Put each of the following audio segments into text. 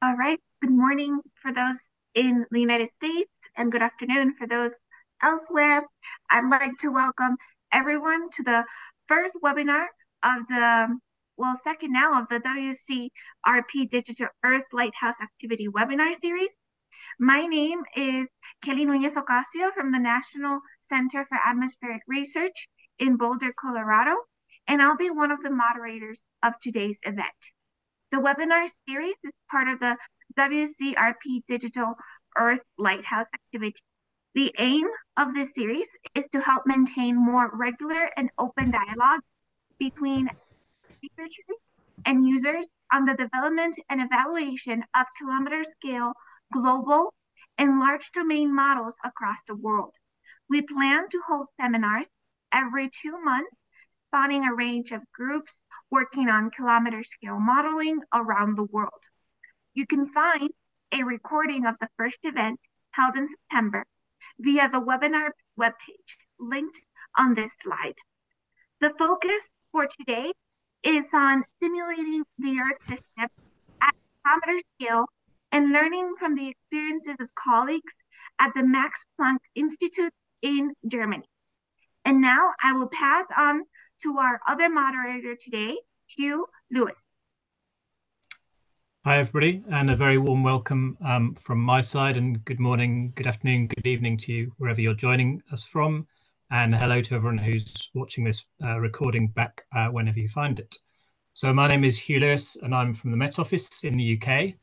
All right. Good morning for those in the United States and good afternoon for those elsewhere. I'd like to welcome everyone to the first webinar of the, well, second now of the WCRP Digital Earth Lighthouse Activity webinar series. My name is Kelly Nunez Ocasio from the National Center for Atmospheric Research in Boulder, Colorado, and I'll be one of the moderators of today's event. The webinar series is part of the WCRP Digital Earth Lighthouse activity. The aim of this series is to help maintain more regular and open dialogue between researchers and users on the development and evaluation of kilometer scale global and large domain models across the world. We plan to hold seminars every two months spawning a range of groups working on kilometer scale modeling around the world. You can find a recording of the first event held in September via the webinar webpage linked on this slide. The focus for today is on simulating the Earth system at kilometer scale and learning from the experiences of colleagues at the Max Planck Institute in Germany. And now I will pass on to our other moderator today, Huw Lewis. Hi, everybody, and a very warm welcome um, from my side, and good morning, good afternoon, good evening to you, wherever you're joining us from, and hello to everyone who's watching this uh, recording back uh, whenever you find it. So my name is Huw Lewis, and I'm from the Met Office in the UK.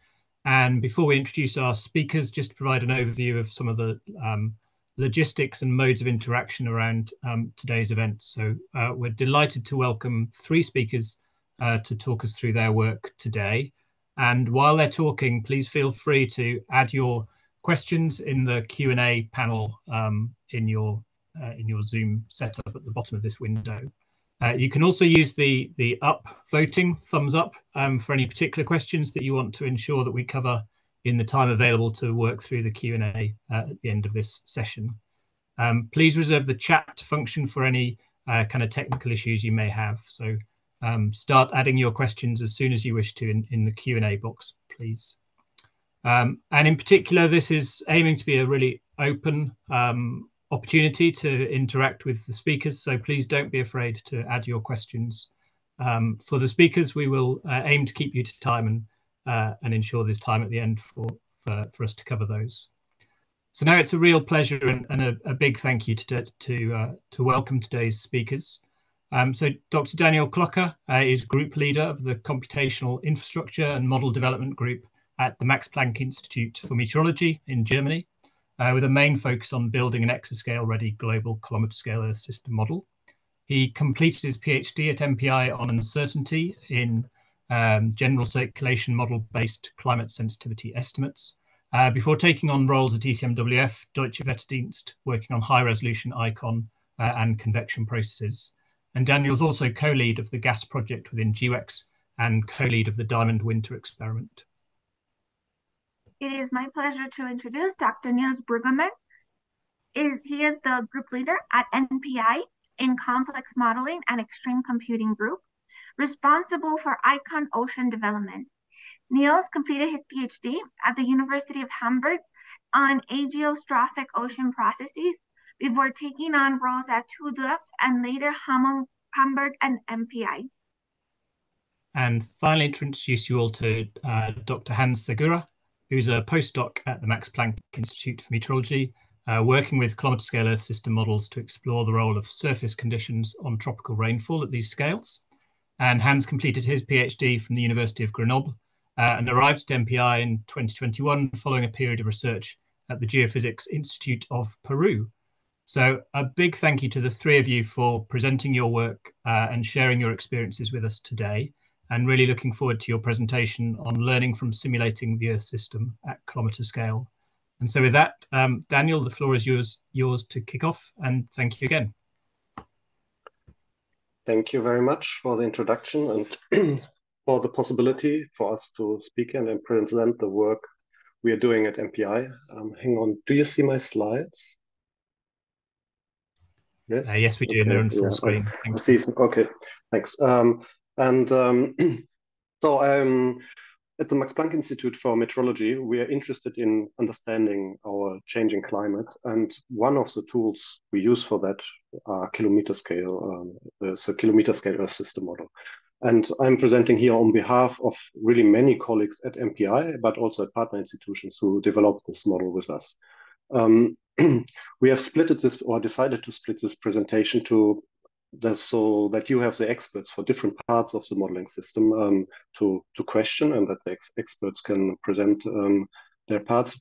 And before we introduce our speakers, just to provide an overview of some of the um, logistics and modes of interaction around um, today's event. So uh, we're delighted to welcome three speakers uh, to talk us through their work today. And while they're talking, please feel free to add your questions in the Q&A panel um, in your uh, in your Zoom setup at the bottom of this window. Uh, you can also use the the up voting thumbs up um, for any particular questions that you want to ensure that we cover in the time available to work through the Q&A uh, at the end of this session. Um, please reserve the chat function for any uh, kind of technical issues you may have. So um, start adding your questions as soon as you wish to in, in the Q&A box, please. Um, and in particular, this is aiming to be a really open um, opportunity to interact with the speakers. So please don't be afraid to add your questions. Um, for the speakers, we will uh, aim to keep you to time and and ensure there's time at the end for, for, for, us to cover those. So now it's a real pleasure and, and a, a, big thank you to, to, uh, to welcome today's speakers. Um, so Dr. Daniel Klocke uh, is group leader of the Computational Infrastructure and Model Development Group at the Max Planck Institute for Meteorology in Germany, uh, with a main focus on building an exascale-ready global kilometre scale Earth system model. He completed his PhD at MPI on uncertainty in um, general circulation model-based climate sensitivity estimates, uh, before taking on roles at ECMWF, Deutsche Wetterdienst, working on high-resolution icon uh, and convection processes. And Daniel's also co-lead of the GASS project within GEWEX and co-lead of the DYAMOND Winter experiment. It is my pleasure to introduce Dr. Nils Brüggemann. Is, he is the group leader at MPI in Complex Modeling and Extreme Computing Group responsible for icon ocean development. Nils completed his PhD at the University of Hamburg on ageostrophic ocean processes before taking on roles at TU Delft and later Hamburg and MPI. And finally, to introduce you all to uh, Dr. Hans Segura, who's a postdoc at the Max Planck Institute for Meteorology, uh, working with kilometre scale Earth system models to explore the role of surface conditions on tropical rainfall at these scales. And Hans completed his PhD from the University of Grenoble uh, and arrived at MPI in 2021 following a period of research at the Geophysics Institute of Peru. So, a big thank you to the three of you for presenting your work uh, and sharing your experiences with us today. And really looking forward to your presentation on learning from simulating the Earth system at kilometre scale. And so, with that, um, Daniel, the floor is yours, yours to kick off. And thank you again. Thank you very much for the introduction and for the possibility for us to speak and present the work we are doing at MPI. Um, hang on, do you see my slides? Yes, uh, yes, we do. Okay. They're on full yeah, screen. I, I see. Okay, thanks. Um, and um, so I'm at the Max Planck Institute for Meteorology, we are interested in understanding our changing climate. And one of the tools we use for that are kilometer scale, um, a kilometer scale Earth system model. And I'm presenting here on behalf of really many colleagues at MPI, but also at partner institutions who developed this model with us. Um, we have split this or decided to split this presentation to that so that you have the experts for different parts of the modeling system um, to to question and that the ex experts can present um, their parts.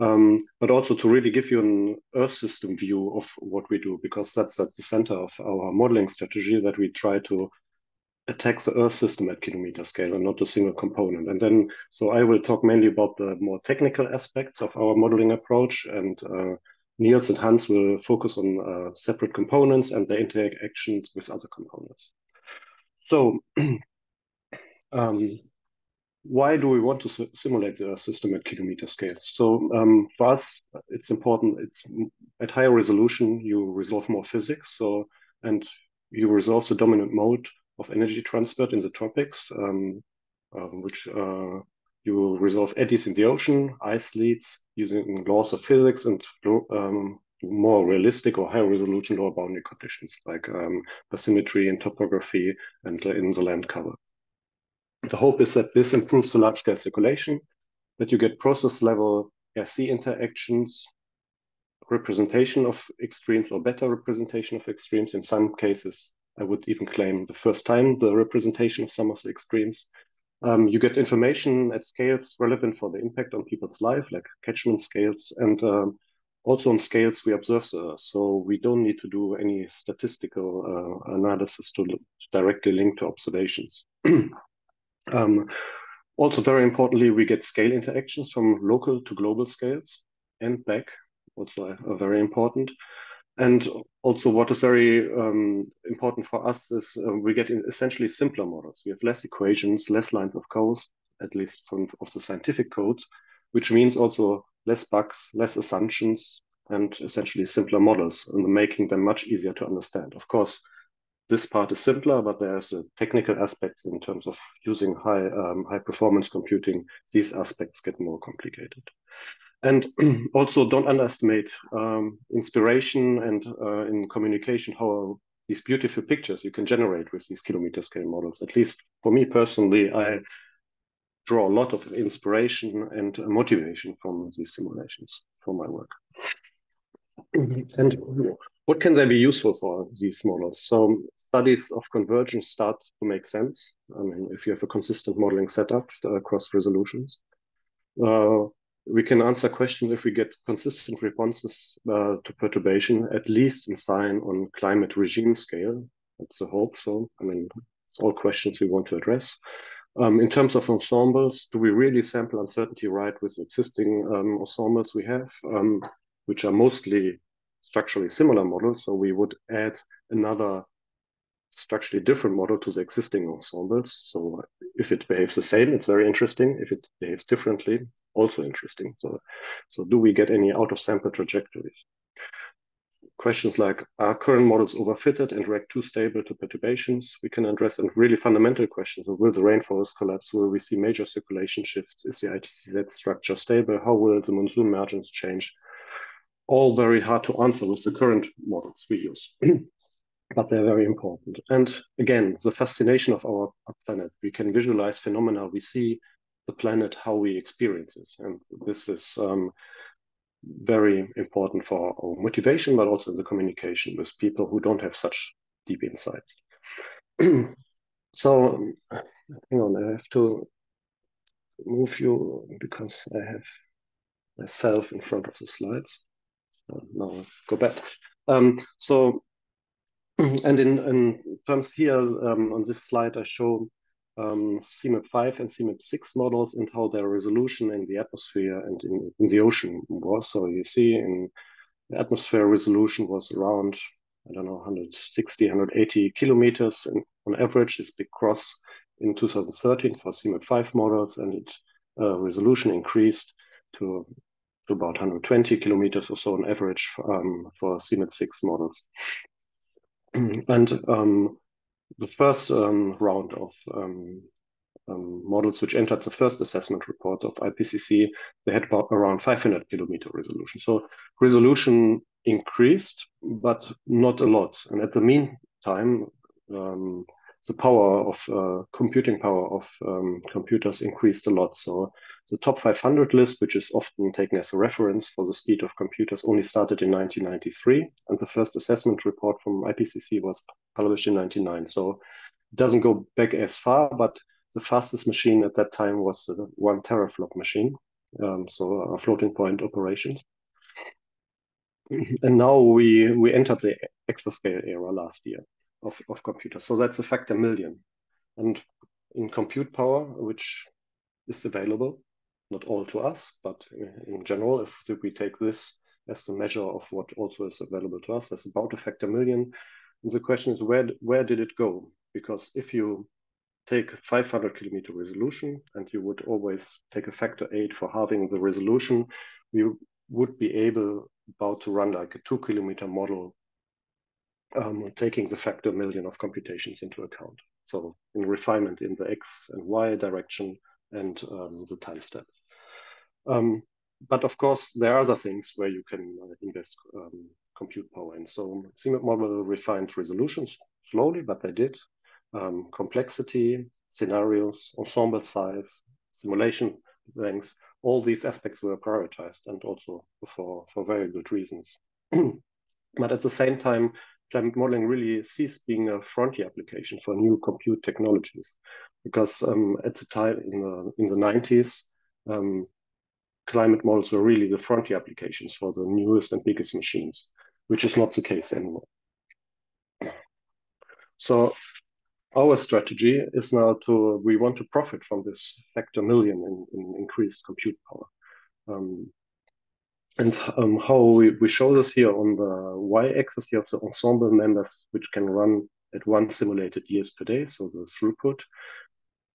Um, but also to really give you an earth system view of what we do because that's at the center of our modeling strategy that we try to attack the earth system at kilometer scale and not a single component. And then so i will talk mainly about the more technical aspects of our modeling approach and uh, Nils and Hans will focus on uh, separate components and their interactions with other components. So um, why do we want to simulate the system at kilometer scale? So um, for us, it's important. It's at higher resolution, you resolve more physics. So and you resolve the dominant mode of energy transport in the tropics, um, uh, which uh, you resolve eddies in the ocean, ice leads using laws of physics and um, more realistic or high resolution lower boundary conditions like um, and topography and in the land cover. The hope is that this improves the large scale circulation, that you get process level air-sea interactions, representation of extremes or better representation of extremes. In some cases, I would even claim the first time the representation of some of the extremes, um, you get information at scales relevant for the impact on people's life, like catchment scales, and um, also on scales we observe Earth. So we don't need to do any statistical uh, analysis to directly link to observations. um, also, very importantly, we get scale interactions from local to global scales and back, also uh, very important. And also, what is very um, important for us is uh, we get essentially simpler models. We have less equations, less lines of code, at least from of the scientific code, which means also less bugs, less assumptions, and essentially simpler models, and making them much easier to understand. Of course, this part is simpler, but there's a technical aspects in terms of using high um, high performance computing. These aspects get more complicated. And also don't underestimate um, inspiration and uh, in communication, how these beautiful pictures you can generate with these kilometer scale models. At least for me personally, I draw a lot of inspiration and motivation from these simulations for my work. and what can they be useful for these models? So studies of convergence start to make sense. I mean, if you have a consistent modeling setup across resolutions. Uh, we can answer questions if we get consistent responses uh, to perturbation, at least in sign on climate regime scale. That's the hope. So, I mean, it's all questions we want to address. Um, in terms of ensembles, do we really sample uncertainty right with existing um, ensembles we have, um, which are mostly structurally similar models? So we would add another structurally different model to the existing ensembles. So if it behaves the same, it's very interesting. If it behaves differently, also interesting. So, so do we get any out of sample trajectories? Questions like, are current models overfitted and react too stable to perturbations? We can address and really fundamental questions. Will the rainforest collapse? Will we see major circulation shifts? Is the ITCZ structure stable? How will the monsoon margins change? All very hard to answer with the current models we use. but they're very important. And again, the fascination of our planet. We can visualize phenomena we see the planet, how we experience it. And this is um, very important for our motivation, but also the communication with people who don't have such deep insights. so, hang on, I have to move you because I have myself in front of the slides. So now go back. Um, so and in, in terms here um, on this slide, I show um, CMIP5 and CMIP6 models and how their resolution in the atmosphere and in, in the ocean was. So you see in the atmosphere resolution was around, I don't know, 160, 180 kilometers on average, this big cross in 2013 for CMIP5 models, and it uh, resolution increased to, to about 120 kilometers or so on average um, for CMIP6 models. and um, the first um, round of um, um, models which entered the first assessment report of IPCC, they had about around 500 kilometer resolution. So resolution increased, but not a lot. And at the meantime, um, the power of uh, computing power of um, computers increased a lot. So the top 500 list, which is often taken as a reference for the speed of computers, only started in 1993, and the first assessment report from IPCC was published in 99. So it doesn't go back as far, but the fastest machine at that time was the one teraflop machine, um, so floating point operations. And now we we entered the exascale era last year of, of computers. So that's a factor million. And in compute power, which is available, not all to us, but in general, if we take this as the measure of what also is available to us, that's about a factor million. And the question is, where, where did it go? Because if you take 500 kilometer resolution and you would always take a factor eight for halving the resolution, we would be able about to run like a two kilometer model um, taking the factor million of computations into account. So in refinement in the X and Y direction and um, the time step. Um, but of course, there are other things where you can uh, invest um, compute power in. So CMIP model refined resolutions slowly, but they did. Um, complexity, scenarios, ensemble size, simulation lengths, all these aspects were prioritized and also for, for very good reasons. but at the same time, climate modeling really ceased being a frontier application for new compute technologies, because um, at the time in the in the 90s, um, climate models were really the frontier applications for the newest and biggest machines, which is not the case anymore. So our strategy is now to we want to profit from this factor million in, in increased compute power. Um, and um, how we, we show this here on the y-axis, you have the ensemble members which can run at one simulated years per day, so the throughput.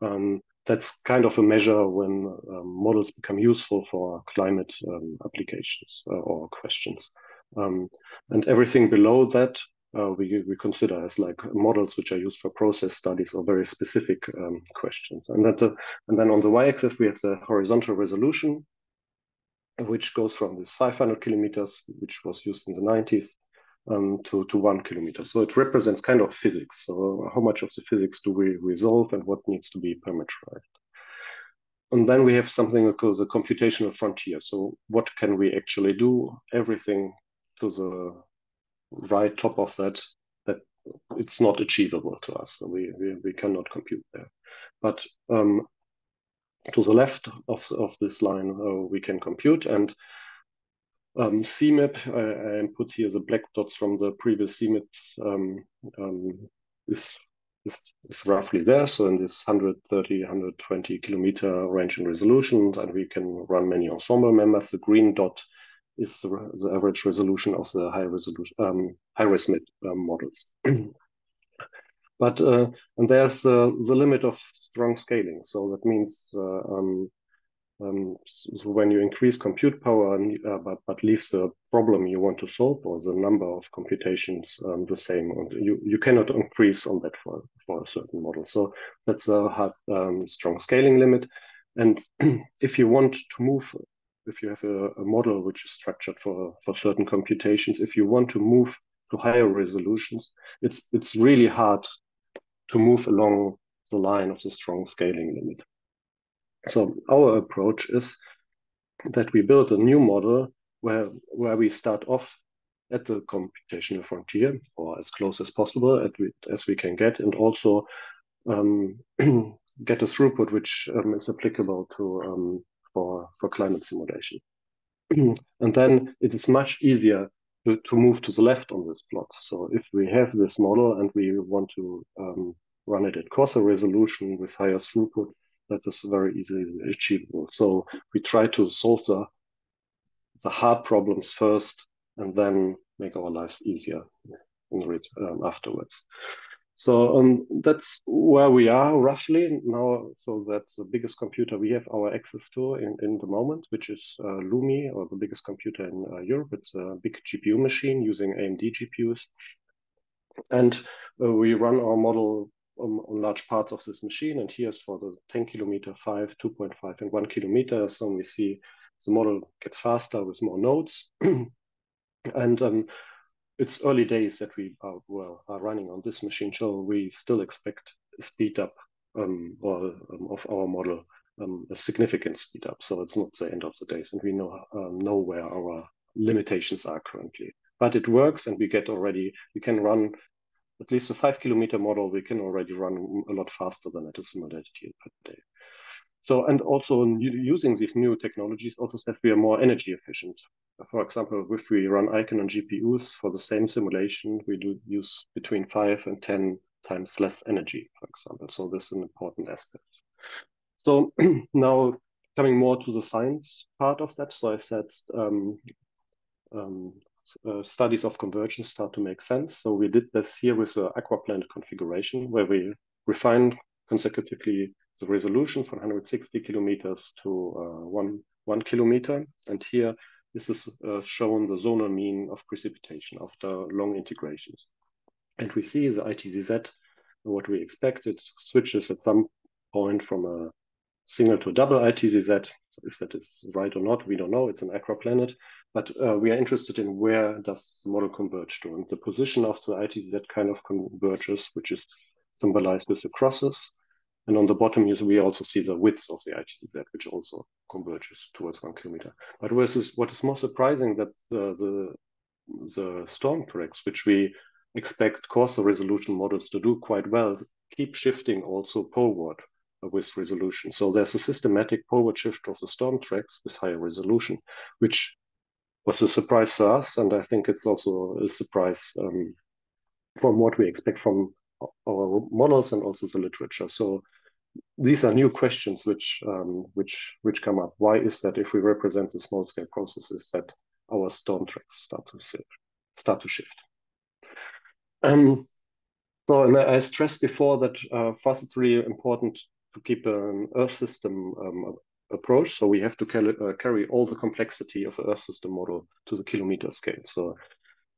Um, that's kind of a measure when um, models become useful for climate um, applications uh, or questions. Um, and everything below that uh, we, we consider as like models which are used for process studies or very specific um, questions. And, that, uh, and then on the y-axis, we have the horizontal resolution, which goes from this 500 kilometers, which was used in the 90s, um, to, to one kilometer. So it represents kind of physics. So how much of the physics do we resolve and what needs to be parameterized? And then we have something called the computational frontier. So what can we actually do? Everything to the right top of that, that it's not achievable to us. So we, we, we cannot compute there. But um, to the left of, of this line, uh, we can compute. And um, CMIP, I, I, put here the black dots from the previous CMIP um, um, is, is, is, roughly there. So in this 130, 120 kilometer range in resolution, and we can run many ensemble members. The green dot is the, the average resolution of the high resolution, um, HighResMIP um, models. But uh, and there's uh, the limit of strong scaling. So that means uh, um, um, so when you increase compute power, uh, but but leave the problem you want to solve or the number of computations um, the same, and you you cannot increase on that for for a certain model. So that's a hard um, strong scaling limit. And if you want to move, if you have a, a model which is structured for for certain computations, if you want to move to higher resolutions, it's it's really hard to move along the line of the strong scaling limit. So our approach is that we build a new model where where we start off at the computational frontier or as close as possible we, as we can get, and also um, get a throughput which um, is applicable to um, for for climate simulation. and then it is much easier to, to move to the left on this plot. So if we have this model and we want to um, run it at coarser resolution with higher throughput, that is very easily achievable. So we try to solve the, the hard problems first and then make our lives easier in um, afterwards. So um, that's where we are roughly now. So that's the biggest computer we have our access to in, in the moment, which is uh, Lumi, or the biggest computer in uh, Europe. It's a big GPU machine using AMD GPUs. And uh, we run our model um, on large parts of this machine. And here's for the 10 kilometer, 5, 2.5, and 1 kilometer. So we see the model gets faster with more nodes. and um, it's early days that we are, well, are running on this machine, so we still expect a speed up um, or, um, of our model, um, a significant speed up. So it's not the end of the days, and we know um, know where our limitations are currently. But it works, and we get already we can run at least a five kilometer model. We can already run a lot faster than at a yield per day. So, and also using these new technologies also that we are more energy efficient. For example, if we run Icon on GPUs for the same simulation, we do use between five and 10 times less energy, for example. So this is an important aspect. So now coming more to the science part of that. So I said um, um, uh, studies of convergence start to make sense. So we did this here with the aquaplanet configuration where we refined consecutively the resolution from 160 kilometers to uh, one, one kilometer. And here, this is uh, shown the zonal mean of precipitation after long integrations. And we see the ITCZ, what we expect, it switches at some point from a single to double ITCZ. If that is right or not, we don't know. It's an aquaplanet. But uh, we are interested in where does the model converge to. And the position of the ITCZ kind of converges, which is symbolized with the crosses. And on the bottom, we also see the width of the ITCZ, which also converges towards one kilometer. But what is, what is more surprising that the, the, the storm tracks, which we expect coarser resolution models to do quite well, keep shifting also poleward with resolution. So there's a systematic poleward shift of the storm tracks with higher resolution, which was a surprise for us. And I think it's also a surprise um, from what we expect from our models and also the literature. So these are new questions which um, which which come up. Why is that if we represent the small scale processes that our storm tracks start to shift, start to shift? Um, so, and I stressed before that uh, for us it's really important to keep an Earth system um, approach. So we have to uh, carry all the complexity of Earth system model to the kilometer scale. So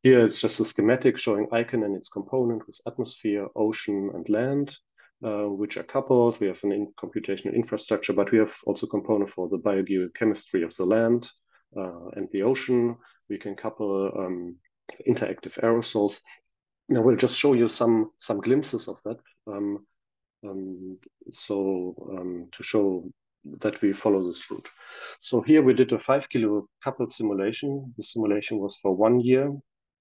here it's just a schematic showing icon and its component with atmosphere, ocean, and land, uh, which are coupled. We have an in computational infrastructure, but we have also component for the biogeochemistry of the land uh, and the ocean. We can couple um, interactive aerosols. Now we'll just show you some some glimpses of that. Um, um, so um, to show that we follow this route. So here we did a five kilo coupled simulation. The simulation was for one year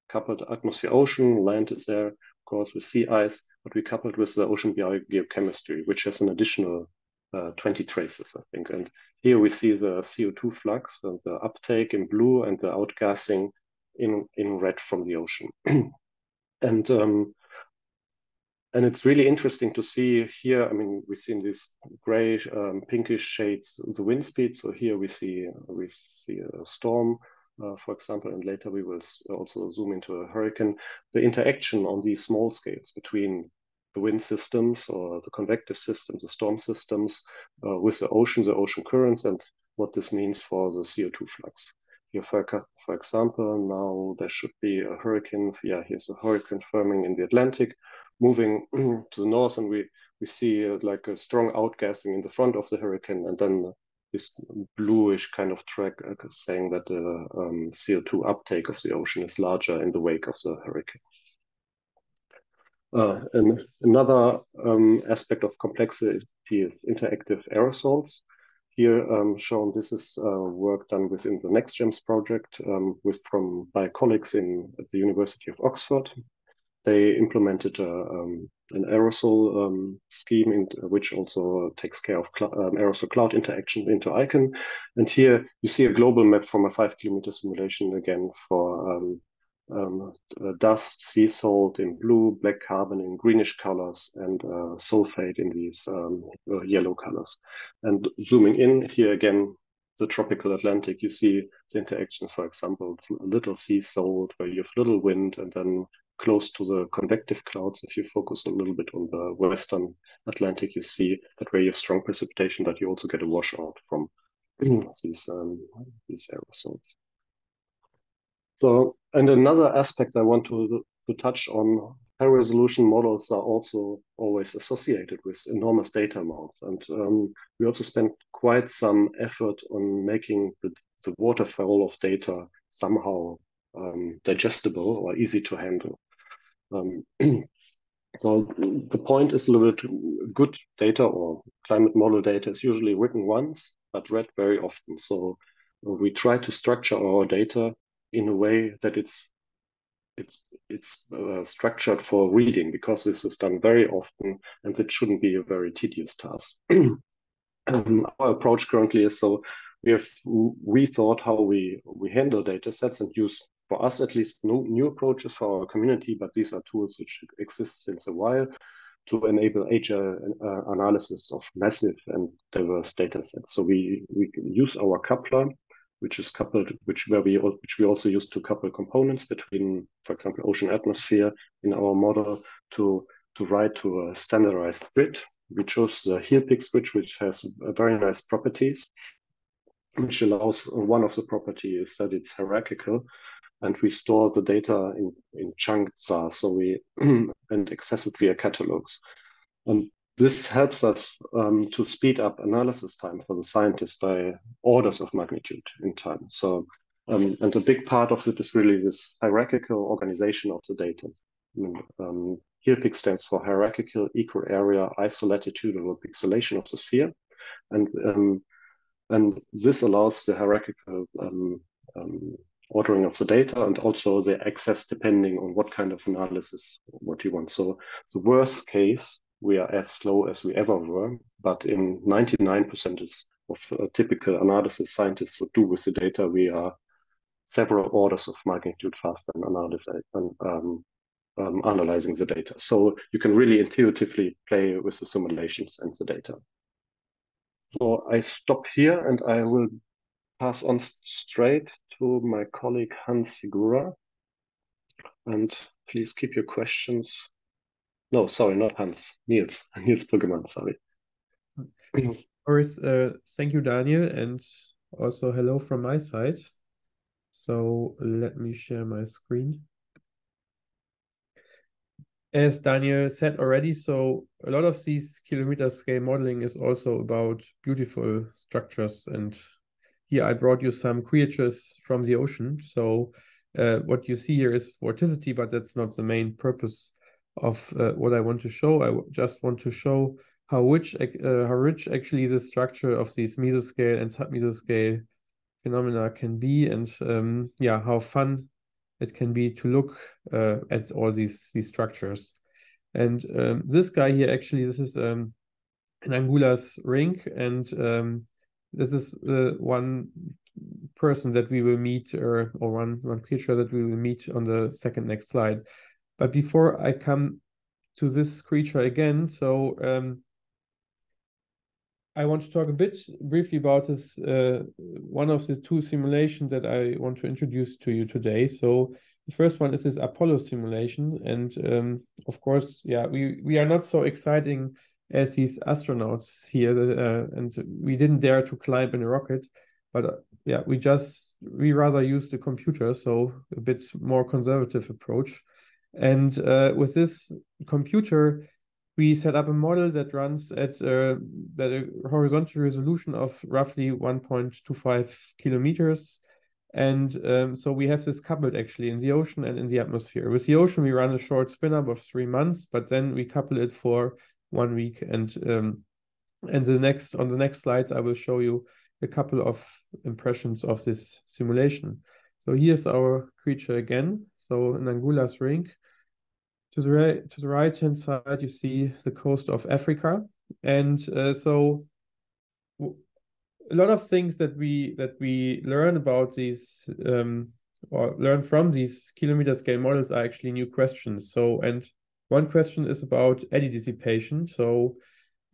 coupled atmosphere ocean, land is there, course, with sea ice, but we coupled with the ocean biogeochemistry, which has an additional uh, 20 tracers, I think. And here we see the CO2 flux, and the uptake in blue and the outgassing in, in red from the ocean. and um, and it's really interesting to see here. I mean, we see in these gray, um, pinkish shades the wind speed. So here we see we see a storm uh, for example, and later we will also zoom into a hurricane, the interaction on these small scales between the wind systems or the convective systems, the storm systems uh, with the ocean, the ocean currents, and what this means for the CO2 flux. Here, for, for example, now there should be a hurricane. Yeah, here's a hurricane forming in the Atlantic, moving to the north, and we we see uh, like a strong outgassing in the front of the hurricane, and then this bluish kind of track uh, saying that the um, CO2 uptake of the ocean is larger in the wake of the hurricane. Uh, and another um, aspect of complexity is interactive aerosols. Here um, shown, this is uh, work done within the NextGEMS project um, with from by colleagues in at the University of Oxford. They implemented a, um, an aerosol um, scheme, in, which also takes care of cl um, aerosol cloud interaction into Icon. And here you see a global map from a five kilometer simulation again for um, um, uh, dust, sea salt in blue, black carbon in greenish colors, and uh, sulfate in these um, uh, yellow colors. And zooming in here again, the tropical Atlantic, you see the interaction, for example, a little sea salt where you have little wind and then close to the convective clouds, if you focus a little bit on the western Atlantic, you see that where you have strong precipitation, that you also get a washout from these um, these aerosols. So, and another aspect I want to to touch on high resolution models are also always associated with enormous data amounts. And um, we also spent quite some effort on making the, the waterfall of data somehow um, digestible or easy to handle. Um, so the point is a little bit good data or climate model data is usually written once, but read very often. So we try to structure our data in a way that it's it's it's uh, structured for reading because this is done very often and it shouldn't be a very tedious task. um, our approach currently is so we have rethought how we we handle data sets and use for us at least new, new approaches for our community but these are tools which exist since a while to enable agile uh, analysis of massive and diverse data sets so we we use our coupler which is coupled, which where we which we also use to couple components between, for example, ocean atmosphere in our model to to write to a standardized grid. We chose the HealPix grid, which has very nice properties, which allows one of the properties that it's hierarchical, and we store the data in in chunks, so we and access it via catalogs. And this helps us um, to speed up analysis time for the scientists by orders of magnitude in time. So, um, and a big part of it is really this hierarchical organization of the data. I um, HealPix stands for hierarchical equal area isolatitudinal pixelation of the sphere, and um, and this allows the hierarchical um, um, ordering of the data and also the access depending on what kind of analysis what you want. So the worst case we are as slow as we ever were, but in 99% of typical analysis scientists would do with the data, we are several orders of magnitude faster in analysis, um, um, analyzing the data. So you can really intuitively play with the simulations and the data. So I stop here and I will pass on straight to my colleague Hans Segura. And please keep your questions no, sorry, not Hans. Nils. Nils Brüggemann, sorry. First, uh, thank you, Daniel, and also hello from my side. So let me share my screen. As Daniel said already, so a lot of these kilometer scale modeling is also about beautiful structures. And here I brought you some creatures from the ocean. So uh, what you see here is vorticity, but that's not the main purpose of uh, what I want to show. I just want to show how rich, uh, how rich actually the structure of these mesoscale and submesoscale phenomena can be, and um, yeah, how fun it can be to look uh, at all these these structures. And um, this guy here, actually, this is um, an Agulhas ring, and um, this is uh, one person that we will meet, or or one one creature that we will meet on the second next slide. But before I come to this creature again, so um, I want to talk a bit briefly about this uh, one of the two simulations that I want to introduce to you today. So the first one is this Apollo simulation, and um, of course, yeah, we we are not so exciting as these astronauts here, uh, and we didn't dare to climb in a rocket, but uh, yeah, we just we rather use the computer, so a bit more conservative approach. And uh, with this computer, we set up a model that runs at uh, that a horizontal resolution of roughly 1.25 kilometers. And um, so we have this coupled actually in the ocean and in the atmosphere. With the ocean, we run a short spin up of three months, but then we couple it for one week. And um, and the next on the next slides, I will show you a couple of impressions of this simulation. So here's our creature again. So in Agulhas ring. To the right, to the right hand side, you see the coast of Africa, and uh, so a lot of things that we that we learn about these um, or learn from these kilometer scale models are actually new questions. So, and one question is about eddy dissipation. So,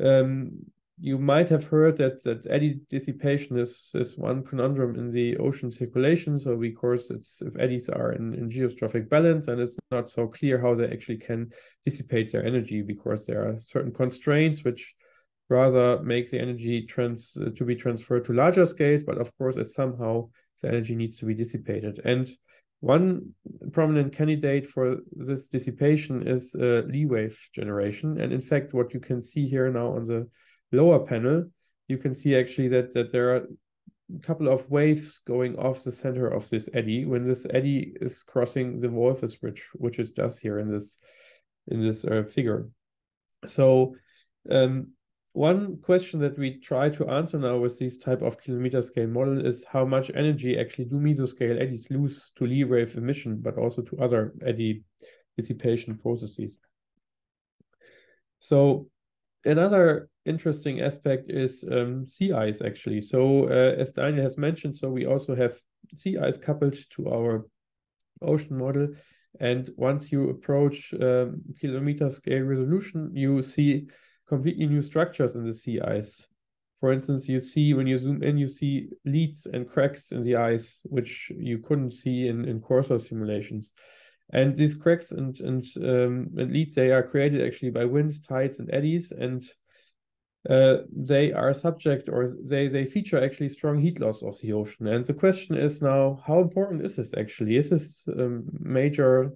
um, you might have heard that that eddy dissipation is is one conundrum in the ocean circulation. So because it's if eddies are in, in geostrophic balance and it's not so clear how they actually can dissipate their energy because there are certain constraints which rather make the energy trans to be transferred to larger scales, but of course it somehow the energy needs to be dissipated. And One prominent candidate for this dissipation is uh, Lee wave generation. And in fact, what you can see here now on the lower panel, you can see actually that, that there are a couple of waves going off the center of this eddy when this eddy is crossing the Walvis Ridge, which it does here in this in this uh, figure. So um, one question that we try to answer now with this type of kilometer scale model is how much energy actually do mesoscale eddies lose to Lee wave emission, but also to other eddy dissipation processes. So another interesting aspect is um, sea ice actually. So uh, as Daniel has mentioned, so we also have sea ice coupled to our ocean model. And once you approach um, kilometer scale resolution, you see completely new structures in the sea ice. For instance, you see when you zoom in, you see leads and cracks in the ice, which you couldn't see in, in coarser simulations. And these cracks and and, um, and leads, they are created actually by winds, tides, and eddies, and uh, they are subject or they they feature actually strong heat loss of the ocean. And the question is now, how important is this actually? Is this um, major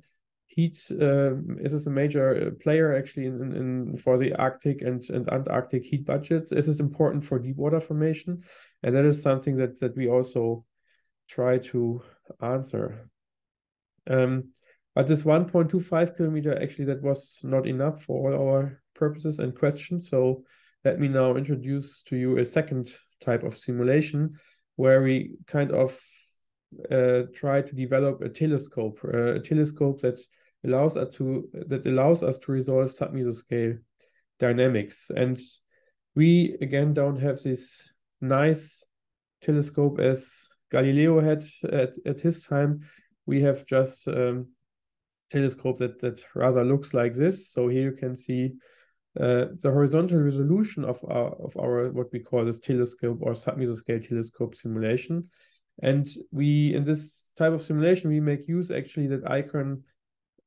heat uh, is this a major uh, player actually in, in, for the Arctic and, and Antarctic heat budgets? Is it important for deep water formation? And that is something that that we also try to answer. Um, but this 1.25 kilometer actually that was not enough for all our purposes and questions. So let me now introduce to you a second type of simulation where we kind of uh, try to develop a telescope, uh, a telescope that allows us to that allows us to resolve submesoscale dynamics. And we again don't have this nice telescope as Galileo had at, at his time. We have just um, telescope that that rather looks like this. So here you can see uh, the horizontal resolution of our of our what we call this telescope or submesoscale telescope simulation. And we in this type of simulation we make use actually that ICON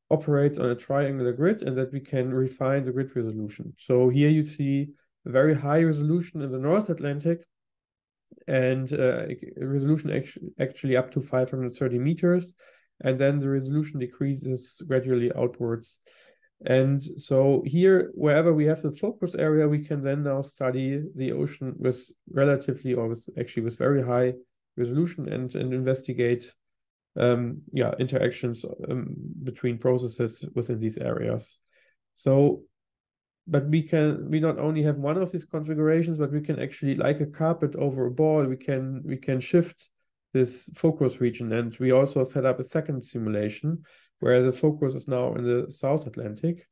operates on a triangular grid and that we can refine the grid resolution. So here you see a very high resolution in the North Atlantic and uh, resolution actually, actually up to 530 meters. And then the resolution decreases gradually outwards. And so here, wherever we have the focus area, we can then now study the ocean with relatively or with actually with very high resolution and, and investigate um, yeah, interactions um, between processes within these areas. So, but we can we not only have one of these configurations, but we can actually like a carpet over a ball. We can we can shift this focus region, and we also set up a second simulation where the focus is now in the South Atlantic.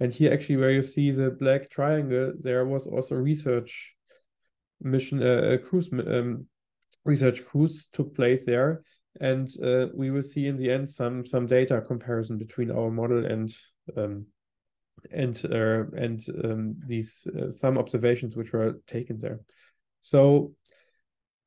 And here, actually, where you see the black triangle, there was also research mission, uh, a cruise um, research cruise took place there and uh, we will see in the end some some data comparison between our model and um, and uh, and um, these uh, some observations which were taken there. So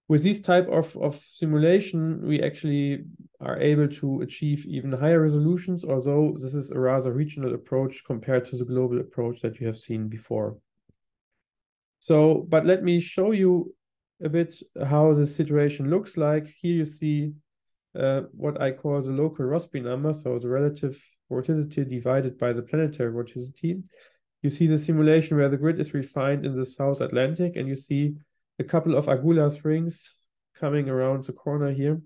with this type of, of simulation, we actually are able to achieve even higher resolutions, although this is a rather regional approach compared to the global approach that you have seen before. So, but let me show you a bit how the situation looks like. Here you see uh, what I call the local Rossby number, so the relative vorticity divided by the planetary vorticity. You see the simulation where the grid is refined in the South Atlantic, and you see a couple of Agulhas rings coming around the corner here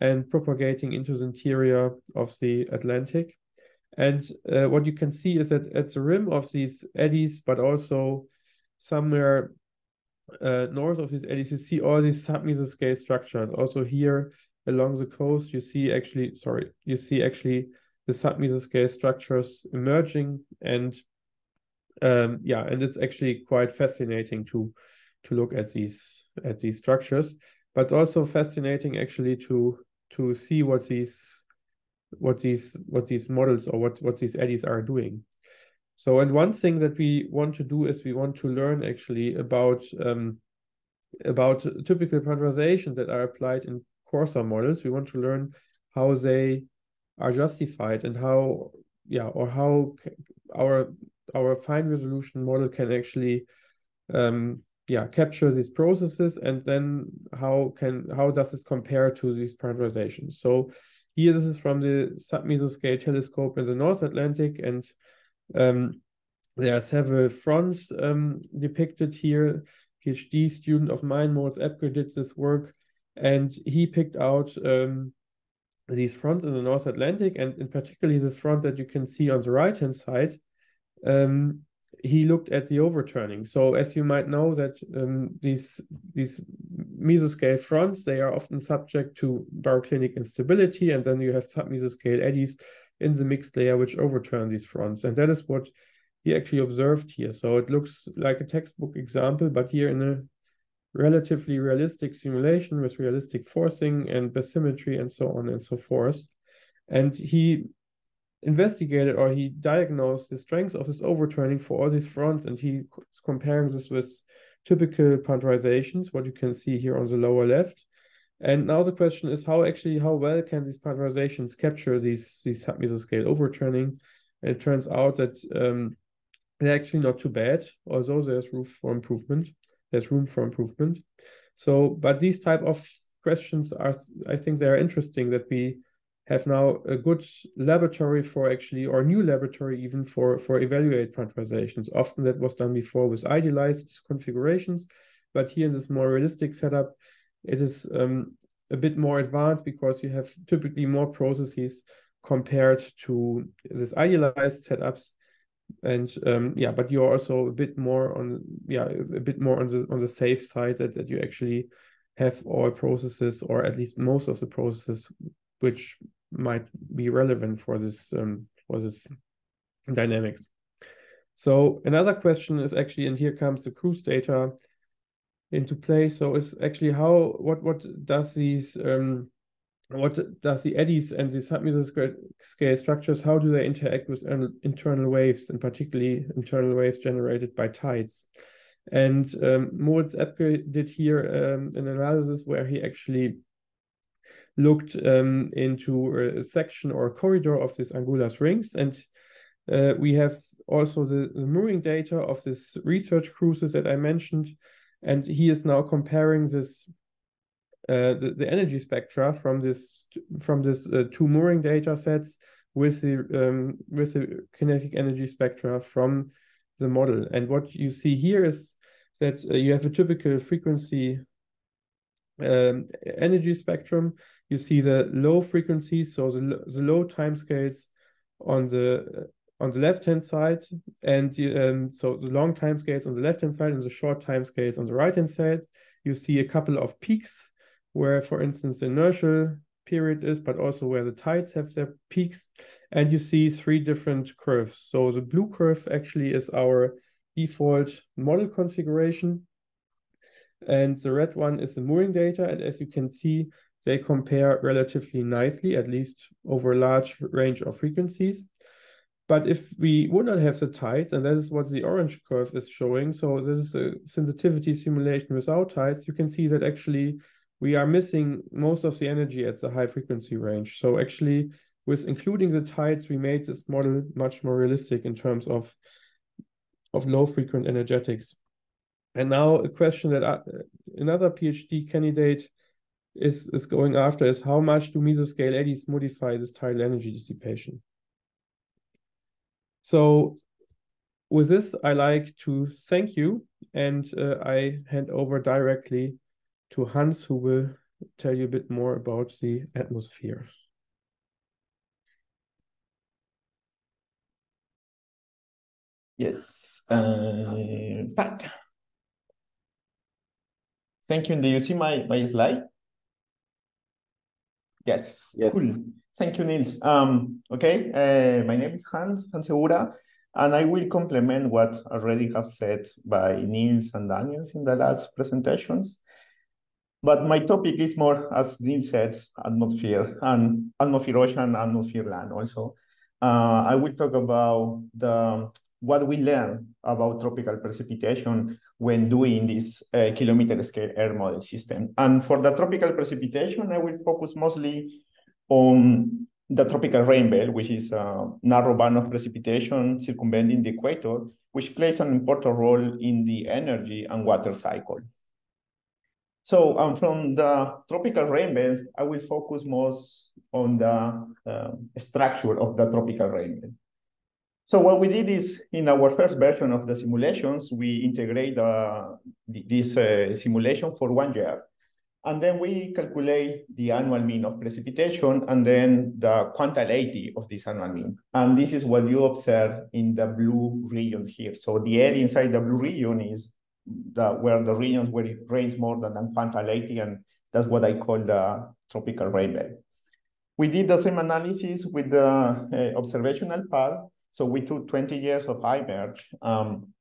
and propagating into the interior of the Atlantic. And uh, what you can see is that at the rim of these eddies, but also somewhere uh, north of these eddies, you see all these submesoscale structures. Also here, along the coast, you see actually, sorry, you see actually the submesoscale structures emerging and um, yeah, and it's actually quite fascinating to to look at these at these structures, but also fascinating actually to to see what these what these what these models or what what these eddies are doing. So, and one thing that we want to do is we want to learn actually about um, about typical parameterizations that are applied in coarser models. We want to learn how they are justified and how, yeah, or how our our fine resolution model can actually, um, yeah, capture these processes, and then how can how does it compare to these parameterizations? So here, this is from the submesoscale telescope in the North Atlantic, and um, there are several fronts um, depicted here. PhD student of mine, Moritz Epke, did this work, and he picked out um, these fronts in the North Atlantic, and in particular this front that you can see on the right-hand side. Um, he looked at the overturning. So as you might know that um, these these mesoscale fronts, they are often subject to baroclinic instability, and then you have submesoscale eddies in the mixed layer which overturn these fronts. And that is what he actually observed here. So it looks like a textbook example, but here in a relatively realistic simulation with realistic forcing and bathymetry and so on and so forth. And he investigated or he diagnosed the strength of this overturning for all these fronts and he is comparing this with typical parametrizations, what you can see here on the lower left. And now the question is how actually, how well can these parametrizations capture these, these submesoscale overturning? And it turns out that um, they're actually not too bad, although there's room for improvement. There's room for improvement. So, but these type of questions are, I think they are interesting that we have now a good laboratory for actually, or new laboratory even for, for evaluate parametrizations. Often that was done before with idealized configurations, but here in this more realistic setup, it is um, a bit more advanced because you have typically more processes compared to this idealized setups and um, yeah but you're also a bit more on yeah a bit more on the on the safe side that, that you actually have all processes or at least most of the processes which might be relevant for this um, for this dynamics. So another question is actually, and here comes the cruise data into play. So is actually how what what does these um, what does the eddies and the submesoscale structures how do they interact with internal waves and particularly internal waves generated by tides? And um, Moritz Epke did here um, an analysis where he actually looked um, into a section or a corridor of these Agulhas rings. And uh, we have also the, the mooring data of this research cruises that I mentioned. And he is now comparing this uh, the, the energy spectra from this from this uh, two mooring data sets with the um, with the kinetic energy spectra from the model. And what you see here is that uh, you have a typical frequency um, energy spectrum you see the low frequencies, so the, the low time scales on the on the left hand side, and um, so the long time scales on the left hand side and the short time scales on the right hand side. You see a couple of peaks where, for instance, the inertial period is, but also where the tides have their peaks. And you see three different curves. So the blue curve actually is our default model configuration. And the red one is the mooring data. And as you can see, they compare relatively nicely, at least over a large range of frequencies. But if we would not have the tides, and that is what the orange curve is showing, so this is a sensitivity simulation without tides, you can see that actually we are missing most of the energy at the high frequency range. So actually, with including the tides, we made this model much more realistic in terms of, of low frequent energetics. And now a question that I, uh, another PhD candidate is, is going after is how much do mesoscale eddies modify this tidal energy dissipation? So with this, I like to thank you and uh, I hand over directly to Hans, who will tell you a bit more about the atmosphere. Yes, uh, back. Thank you. Do you see my, my slide? Yes, yes. cool. Thank you, Nils. Um, okay, uh, my name is Hans, Hans Segura, and I will complement what already have said by Nils and Daniels in the last presentations. But my topic is more, as Dean said, atmosphere and atmosphere ocean, atmosphere land also. Uh, I will talk about the what we learn about tropical precipitation when doing this uh, kilometer scale Earth model system. And for the tropical precipitation, I will focus mostly on the tropical rain belt, which is a narrow band of precipitation circumventing the equator, which plays an important role in the energy and water cycle. So um, from the tropical rain belt, I will focus most on the uh, structure of the tropical rain belt. So what we did is in our first version of the simulations, we integrate uh, this uh, simulation for one year. And then we calculate the annual mean of precipitation and then the quantity of this annual mean. And this is what you observe in the blue region here. So the area inside the blue region is the, where the regions where it rains more than quantity, and that's what I call the tropical rain belt. We did the same analysis with the uh, observational part. So we took 20 years of IMERG um,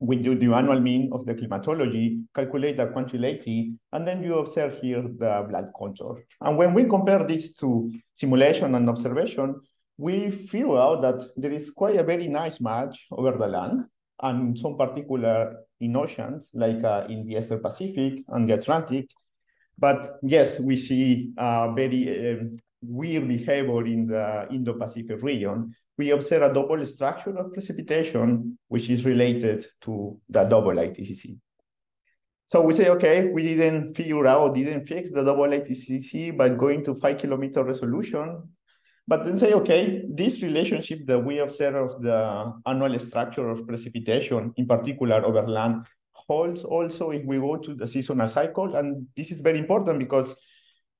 we do the annual mean of the climatology, calculate the quantity, and then you observe here the blood contour. And when we compare this to simulation and observation, we figure out that there is quite a very nice match over the land, and some particular in oceans, like uh, in the Eastern Pacific and the Atlantic. But yes, we see uh, very uh, weird behavior in the Indo-Pacific region, we observe a double structure of precipitation, which is related to the double ITCZ. So we say, okay, we didn't figure out, didn't fix the double ITCZ by going to five kilometer resolution. But then say, okay, this relationship that we observe of the annual structure of precipitation, in particular over land, holds also if we go to the seasonal cycle. And this is very important because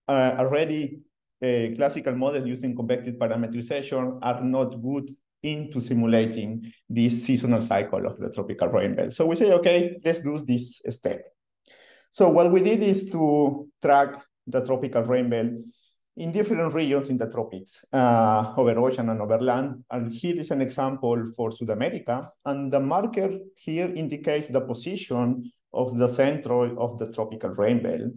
uh, already uh, classical models using convective parametrization are not good into simulating this seasonal cycle of the tropical rain belt. So we say, okay, let's do this step. So what we did is to track the tropical rain belt in different regions in the tropics, uh, over ocean and over land. And here is an example for South America. And the marker here indicates the position of the center of the tropical rain belt.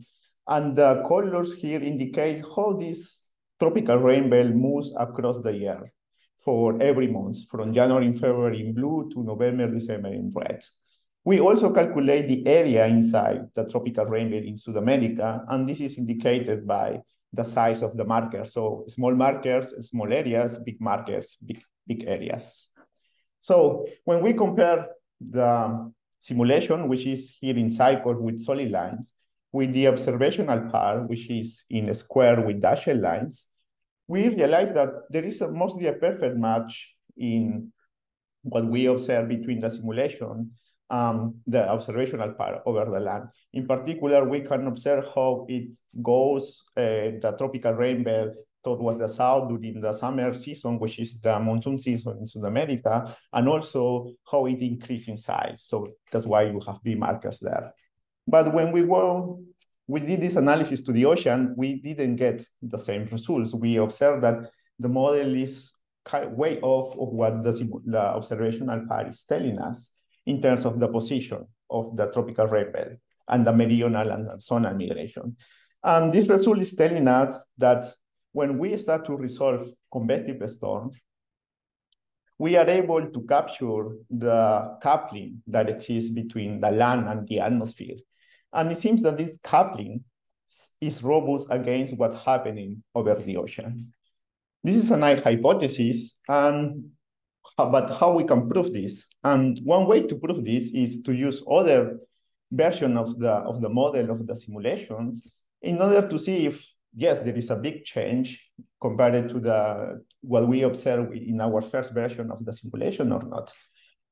And the colors here indicate how this tropical rain belt moves across the year for every month, from January and February in blue to November, December in red. We also calculate the area inside the tropical rain belt in South America, and this is indicated by the size of the marker. So small markers, small areas, big markers, big, big areas. So when we compare the simulation, which is here in cycle with solid lines, with the observational part, which is in a square with dashed lines, we realize that there is a, mostly a perfect match in what we observe between the simulation um, the observational part over the land. In particular, we can observe how it goes, uh, the tropical rain belt towards the south during the summer season, which is the monsoon season in South America, and also how it increases in size. So that's why you have B markers there. But when we go, we did this analysis to the ocean, we didn't get the same results. We observed that the model is way off of what the, the observational part is telling us in terms of the position of the tropical rain belt and the meridional and zonal migration. And this result is telling us that when we start to resolve convective storms, we are able to capture the coupling that exists between the land and the atmosphere. And it seems that this coupling is robust against what's happening over the ocean. This is a nice hypothesis, and but how we can prove this? And one way to prove this is to use other version of the of the model of the simulations in order to see if yes, there is a big change compared to the what we observed in our first version of the simulation or not.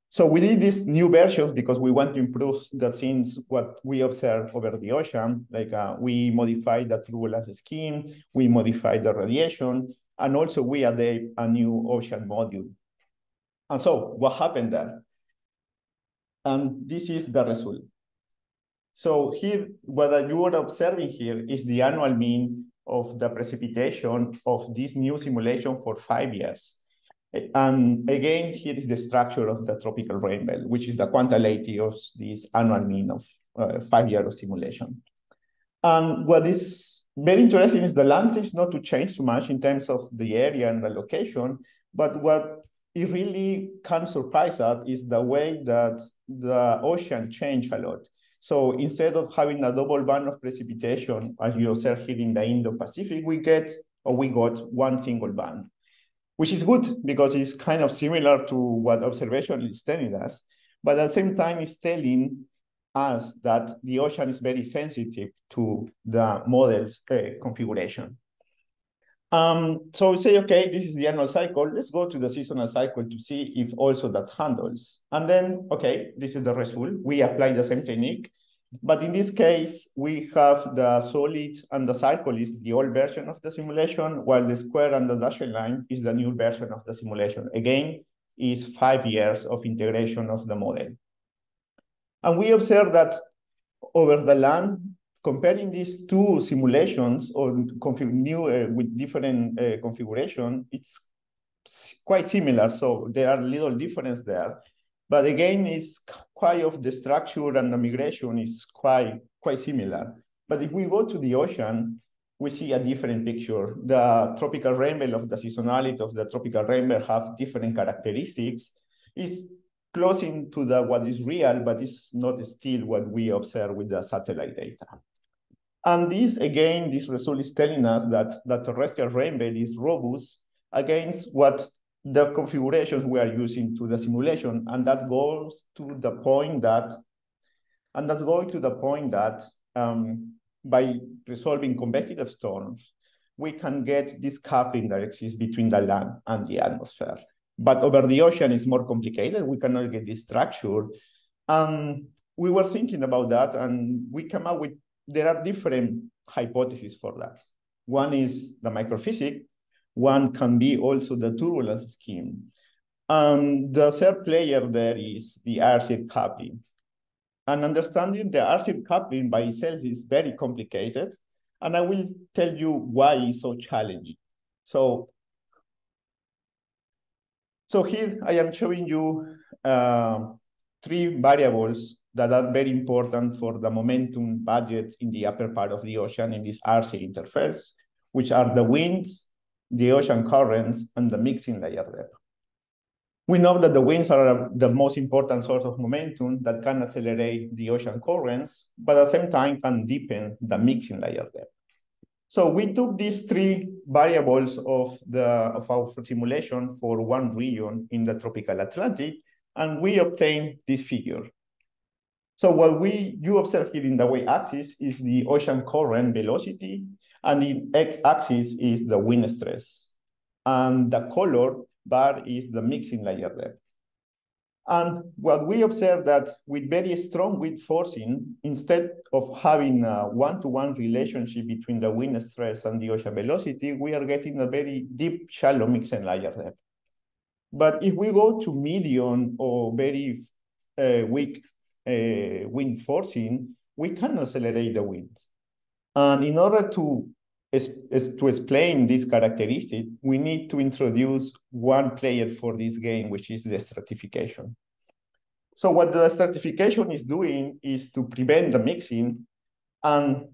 So we did these new versions because we want to improve the things what we observe over the ocean. Like uh, we modified the turbulence scheme, we modified the radiation, and also we added a new ocean module. And so what happened there? And this is the result. So here, what you are observing here is the annual mean of the precipitation of this new simulation for five years. And again, here is the structure of the tropical rain belt, which is the quantity of this annual mean of uh, five years of simulation. And what is very interesting is the land is not to change too much in terms of the area and the location, but what it really can surprise us is the way that the ocean changed a lot. So instead of having a double band of precipitation, as you observe here in the Indo-Pacific, we get or we got one single band which is good because it's kind of similar to what observation is telling us. But at the same time, it's telling us that the ocean is very sensitive to the model's uh, configuration. Um, so we say, okay, this is the annual cycle. Let's go to the seasonal cycle to see if also that handles. And then, okay, this is the result. We apply the same technique. But in this case, we have the solid and the circle is the old version of the simulation, while the square and the dashed line is the new version of the simulation. Again, is five years of integration of the model. And we observe that over the land, comparing these two simulations or new uh, with different uh, configuration, it's quite similar. So there are little difference there. But again, it's quite of the structure and the migration is quite, quite similar. But if we go to the ocean, we see a different picture. The tropical rain belt of the seasonality of the tropical rain belt have different characteristics. It's closing to the what is real, but it's not still what we observe with the satellite data. And this, again, this result is telling us that the terrestrial rain belt is robust against what the configurations we are using to the simulation. And that goes to the point that, and that's going to the point that um, by resolving convective storms, we can get this coupling that exists between the land and the atmosphere. But over the ocean, is more complicated. We cannot get this structure. And we were thinking about that, and we come up with there are different hypotheses for that. One is the microphysics. One can be also the turbulence scheme. And the third player there is the air-sea coupling. And understanding the air-sea coupling by itself is very complicated. And I will tell you why it's so challenging. So so here I am showing you uh, three variables that are very important for the momentum budget in the upper part of the ocean in this air-sea interface, which are the winds, the ocean currents, and the mixing layer depth. We know that the winds are the most important source of momentum that can accelerate the ocean currents, but at the same time can deepen the mixing layer depth. So we took these three variables of, the, of our simulation for one region in the tropical Atlantic, and we obtained this figure. So what we you observe here in the y-axis is the ocean current velocity, and the x-axis is the wind stress. And the color bar is the mixing layer depth. And what we observe that with very strong wind forcing, instead of having a one-to-one -one relationship between the wind stress and the ocean velocity, we are getting a very deep, shallow mixing layer depth. But if we go to medium or very uh, weak uh, wind forcing, we can accelerate the wind. And in order to to explain this characteristic, we need to introduce one player for this game, which is the stratification. So what the stratification is doing is to prevent the mixing and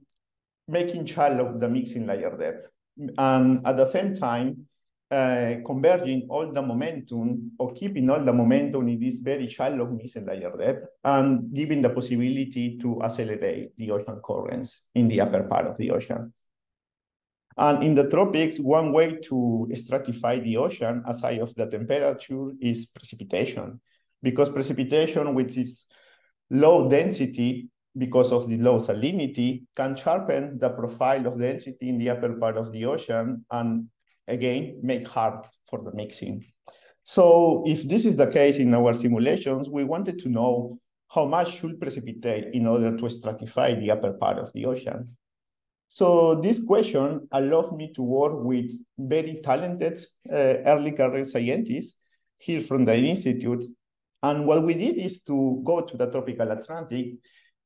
making shallow the mixing layer depth. And at the same time, uh, converging all the momentum or keeping all the momentum in this very shallow mixing layer depth and giving the possibility to accelerate the ocean currents in the upper part of the ocean. And in the tropics, one way to stratify the ocean aside of the temperature is precipitation, because precipitation, which is low density because of the low salinity, can sharpen the profile of density in the upper part of the ocean and again, make hard for the mixing. So if this is the case in our simulations, we wanted to know how much should precipitate in order to stratify the upper part of the ocean. So this question allowed me to work with very talented uh, early career scientists here from the institute. And what we did is to go to the tropical Atlantic,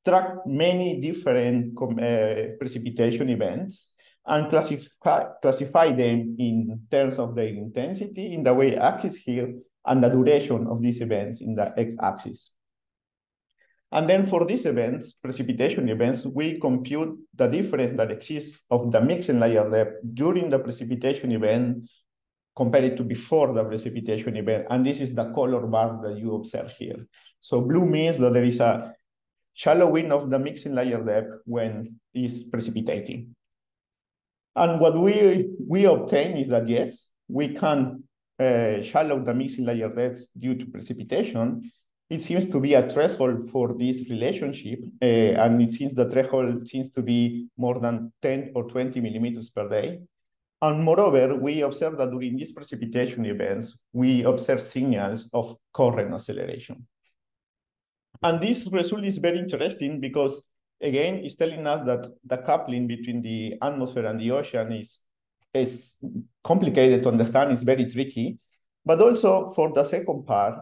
track many different uh, precipitation events, and classify, classify them in terms of their intensity in the y-axis here and the duration of these events in the x-axis. And then for these events, precipitation events, we compute the difference that exists of the mixing layer depth during the precipitation event compared to before the precipitation event. And this is the color bar that you observe here. So blue means that there is a shallowing of the mixing layer depth when it's precipitating. And what we, we obtain is that, yes, we can uh, shallow the mixing layer depth due to precipitation, it seems to be a threshold for this relationship, uh, and it seems the threshold seems to be more than 10 or 20 millimeters per day. And moreover, we observe that during these precipitation events, we observe signals of current acceleration. And this result is very interesting because, again, it's telling us that the coupling between the atmosphere and the ocean is, is complicated to understand, it's very tricky. But also for the second part,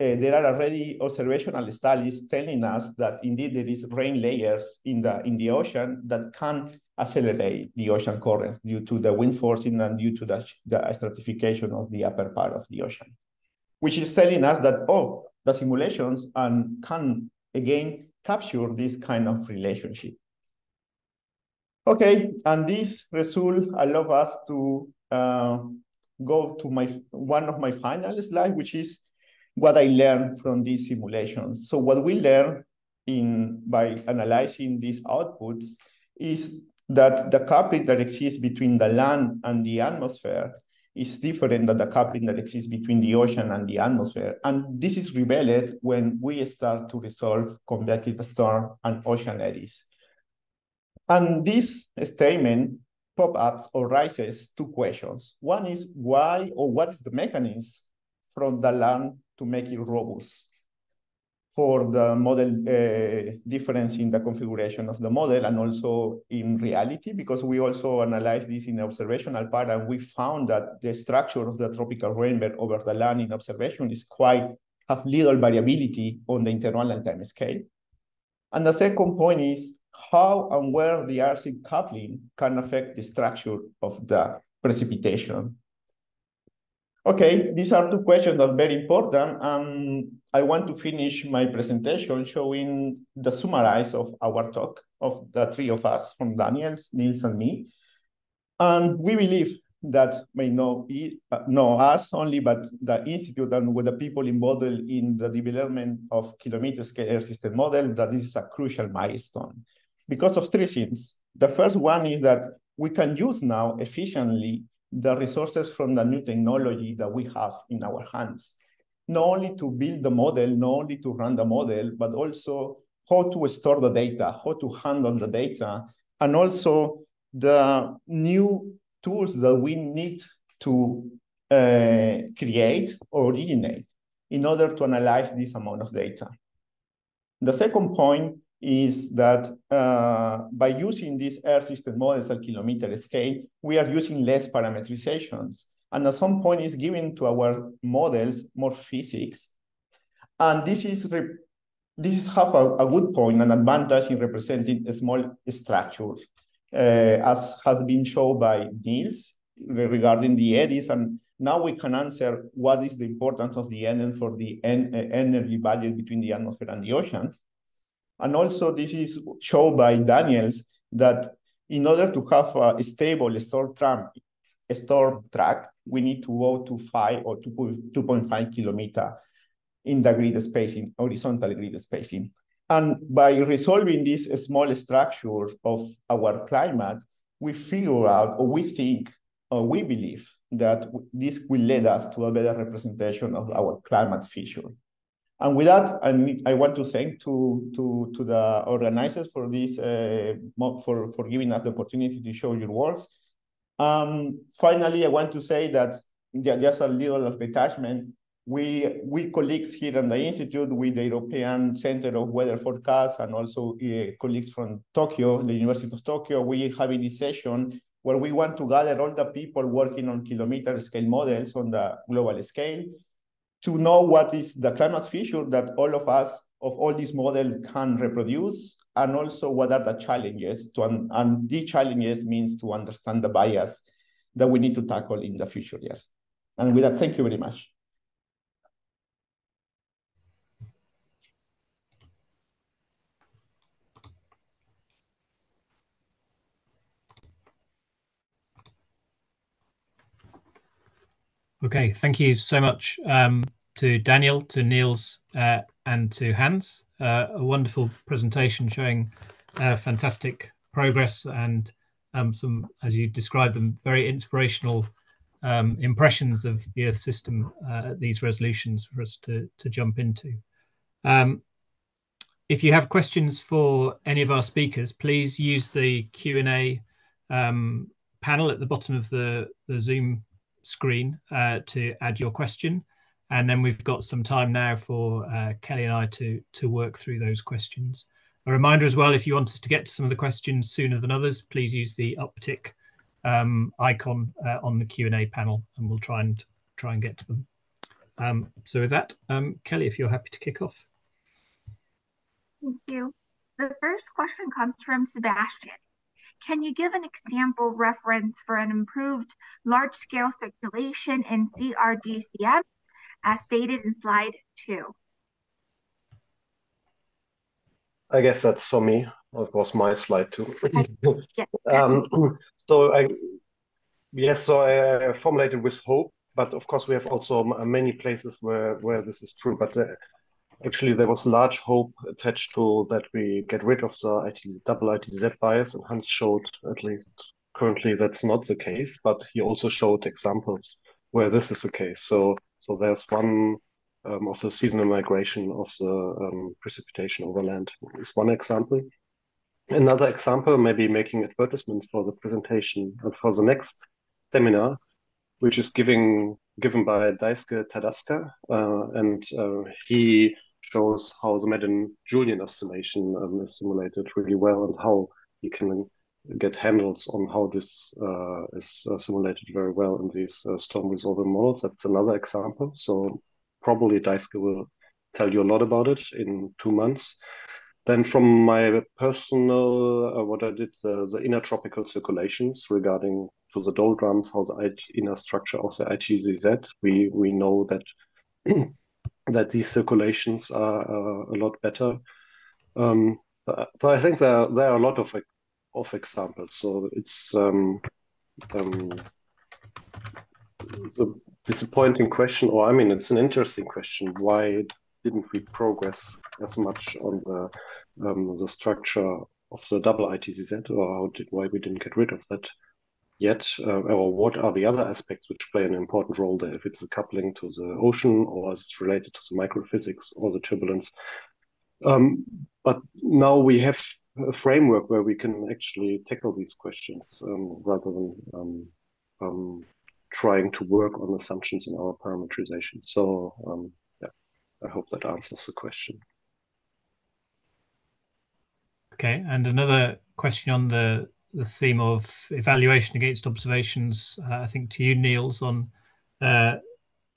uh, there are already observational studies telling us that indeed there is rain layers in the in the ocean that can accelerate the ocean currents due to the wind forcing and due to the, the stratification of the upper part of the ocean, which is telling us that oh, the simulations and can again capture this kind of relationship. Okay, and this result allows us to uh, go to my one of my final slides, which is what I learned from these simulations. So what we learned in by analyzing these outputs is that the coupling that exists between the land and the atmosphere is different than the coupling that exists between the ocean and the atmosphere. And this is revealed when we start to resolve convective storm and ocean eddies. And this statement pop-ups or raises two questions. One is why or what is the mechanism from the land to make it robust for the model uh, difference in the configuration of the model and also in reality, because we also analyzed this in the observational part and we found that the structure of the tropical rain belt over the land in observation is quite, have little variability on the interval time scale. And the second point is how and where the air-sea coupling can affect the structure of the precipitation Okay, these are two questions that are very important. Um, I want to finish my presentation showing the summarize of our talk of the three of us from Daniels, Nils, and me. And we believe that may not be uh, us only, but the institute and with the people involved in the development of kilometer scale Earth system model, that this is a crucial milestone because of three things. The first one is that we can use now efficiently the resources from the new technology that we have in our hands. Not only to build the model, not only to run the model, but also how to store the data, how to handle the data, and also the new tools that we need to uh, create or originate in order to analyze this amount of data. The second point is that uh, by using these Earth system models at kilometer scale, we are using less parametrizations. And at some point is giving to our models more physics. And this is this is have a, a, good point, an advantage in representing a small structure, uh, as has been shown by Nils regarding the eddies. And now we can answer what is the importance of the NN for the en energy budget between the atmosphere and the ocean. And also this is shown by Daniels that in order to have a stable storm track, we need to go to five or 2.5 kilometer in the grid spacing, horizontal grid spacing. And by resolving this small structure of our climate, we figure out, or we think, or we believe that this will lead us to a better representation of our climate feature. And with that, I, need, I want to thank to, to, to the organizers for this, uh, for, for giving us the opportunity to show your works. Um, finally, I want to say that just a little of attachment. We, we colleagues here in the Institute with the European Center of Weather Forecast and also uh, colleagues from Tokyo, the University of Tokyo, we have this session where we want to gather all the people working on kilometer scale models on the global scale to know what is the climate feature that all of us of all these models can reproduce, and also what are the challenges to, and these challenges means to understand the bias that we need to tackle in the future years. And with that, thank you very much. Okay, thank you so much um, to Daniel, to Nils, uh, and to Hans. Uh, a wonderful presentation showing uh, fantastic progress and um, some, as you described them, very inspirational um, impressions of the Earth system uh, at these resolutions for us to, to jump into. Um, if you have questions for any of our speakers, please use the Q&A um, panel at the bottom of the, the Zoom screen uh, to add your question. And then we've got some time now for uh, Kelly and I to, to work through those questions. A reminder as well, if you want us to get to some of the questions sooner than others, please use the uptick um, icon uh, on the Q&A panel and we'll try and try and get to them. Um, so with that, um, Kelly, if you're happy to kick off. Thank you. The first question comes from Sebastian. Can you give an example reference for an improved large-scale circulation in CRDCM as stated in slide two? I guess that's for me. It was my slide too. um, so I, yes, so I formulated with hope, but of course we have also many places where where this is true. But uh, actually, there was large hope attached to that we get rid of the IT, double ITZ bias, and Hans showed at least currently that's not the case. But he also showed examples where this is the case. So so there's one um, of the seasonal migration of the um, precipitation over land is one example. Another example, maybe making advertisements for the presentation and for the next seminar, which is giving given by Daisuke Takasuka, uh, and uh, he shows how the Madden-Julian oscillation um, is simulated really well and how you can get handles on how this uh, is uh, simulated very well in these uh, storm resolver models. That's another example. So probably Daisuke will tell you a lot about it in two months. Then from my personal, uh, what I did, the, the inner tropical circulations regarding to the doldrums, how the inner structure of the ITCZ, we, we know that that these circulations are uh, a lot better. Um, so I think there, there are a lot of of examples. So it's um, um, the disappointing question, or I mean, it's an interesting question. Why didn't we progress as much on the um, the structure of the double ITCZ, or how did why we didn't get rid of that yet, uh, or what are the other aspects which play an important role there? If it's a coupling to the ocean, or is it related to the microphysics or the turbulence? Um, but now we have a framework where we can actually tackle these questions um, rather than um, um, trying to work on assumptions in our parameterization. So um, yeah, I hope that answers the question. Okay, and another question on the the theme of evaluation against observations, uh, I think to you, Nils, on uh,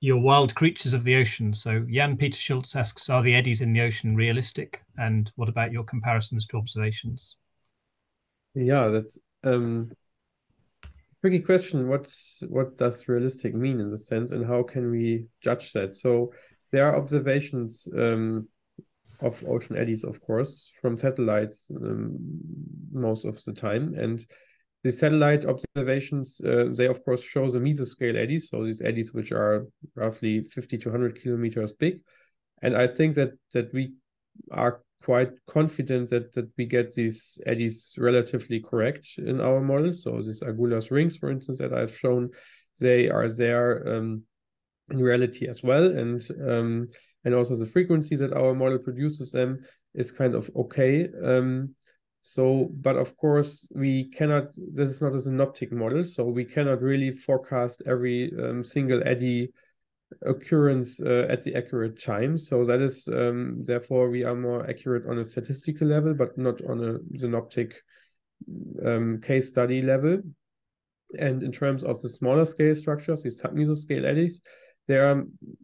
your wild creatures of the ocean. So Jan Peter Schulz asks, are the eddies in the ocean realistic? And what about your comparisons to observations? Yeah, that's um tricky question. What what does realistic mean in the sense, and how can we judge that? So there are observations um, of ocean eddies, of course, from satellites um, most of the time, and the satellite observations, uh, they of course show the mesoscale eddies, so these eddies which are roughly 50 to 100 kilometers big. And I think that that we are quite confident that that we get these eddies relatively correct in our models. So these Agulhas rings, for instance, that I've shown, they are there um, in reality as well. And um, and also the frequency that our model produces them is kind of okay. Um, so, but of course, we cannot, this is not a synoptic model, so we cannot really forecast every um, single eddy occurrence uh, at the accurate time. So that is, um, therefore, we are more accurate on a statistical level, but not on a synoptic um, case study level. And in terms of the smaller scale structures, these submesoscale eddies, there are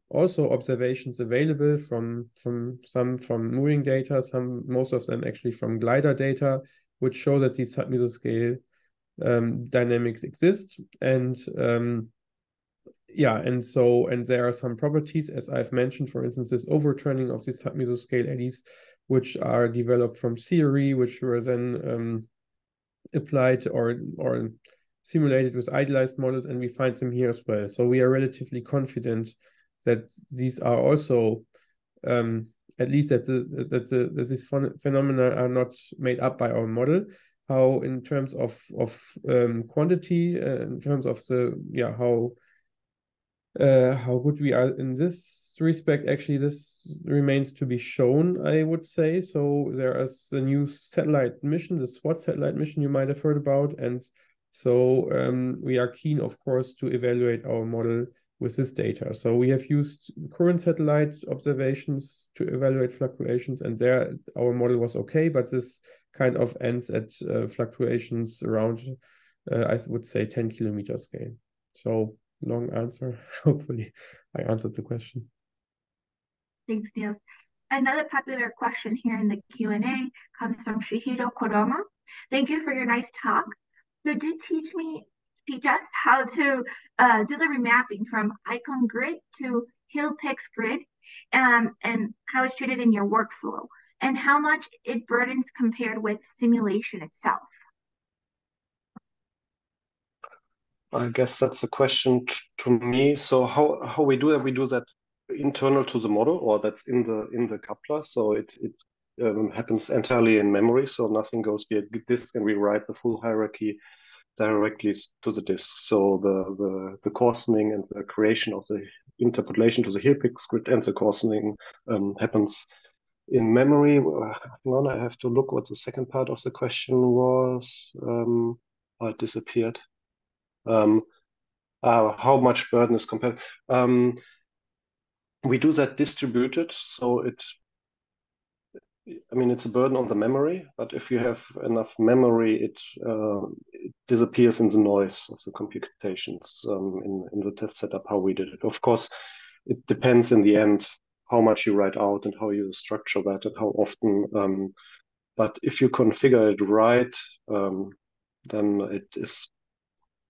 also observations available from from some from mooring data, some most of them actually from glider data, which show that these submesoscale um, dynamics exist. And um, yeah, and so and there are some properties, as I've mentioned, for instance, this overturning of these submesoscale eddies, which are developed from theory, which were then um, applied or or simulated with idealized models, and we find them here as well. So we are relatively confident that these are also, um, at least that the, that the that these phenomena are not made up by our model. How in terms of of um, quantity, uh, in terms of the yeah how Uh, how good we are in this respect, actually, this remains to be shown, I would say. So there is a new satellite mission, the SWOT satellite mission you might have heard about. And so um, we are keen, of course, to evaluate our model with this data. So we have used current satellite observations to evaluate fluctuations, and there our model was okay, but this kind of ends at uh, fluctuations around, uh, I would say, 10 kilometer scale. So long answer. Hopefully, I answered the question. Thanks, Nils. Another popular question here in the Q&A comes from Chihiro Kodama. Thank you for your nice talk. Could you teach me, teach us how to uh, do the remapping from ICON grid to HEALPix grid um, and how it's treated in your workflow and how much it burdens compared with simulation itself? I guess that's a question to me. So how how we do that? We do that internal to the model, or that's in the in the coupler. So it it um, happens entirely in memory. So nothing goes via disk, and we write the full hierarchy directly to the disk. So the the the coarsening and the creation of the interpolation to the HEALPix script and the coarsening um, happens in memory. Hang on, I have to look what the second part of the question was. Um, oh, it disappeared um, uh, how much burden is compared. Um, we do that distributed, so it. I mean, it's a burden on the memory, but if you have enough memory, it, uh, it disappears in the noise of the computations um, in, in the test setup, how we did it. Of course, it depends in the end how much you write out and how you structure that and how often. Um, but if you configure it right, um, then it is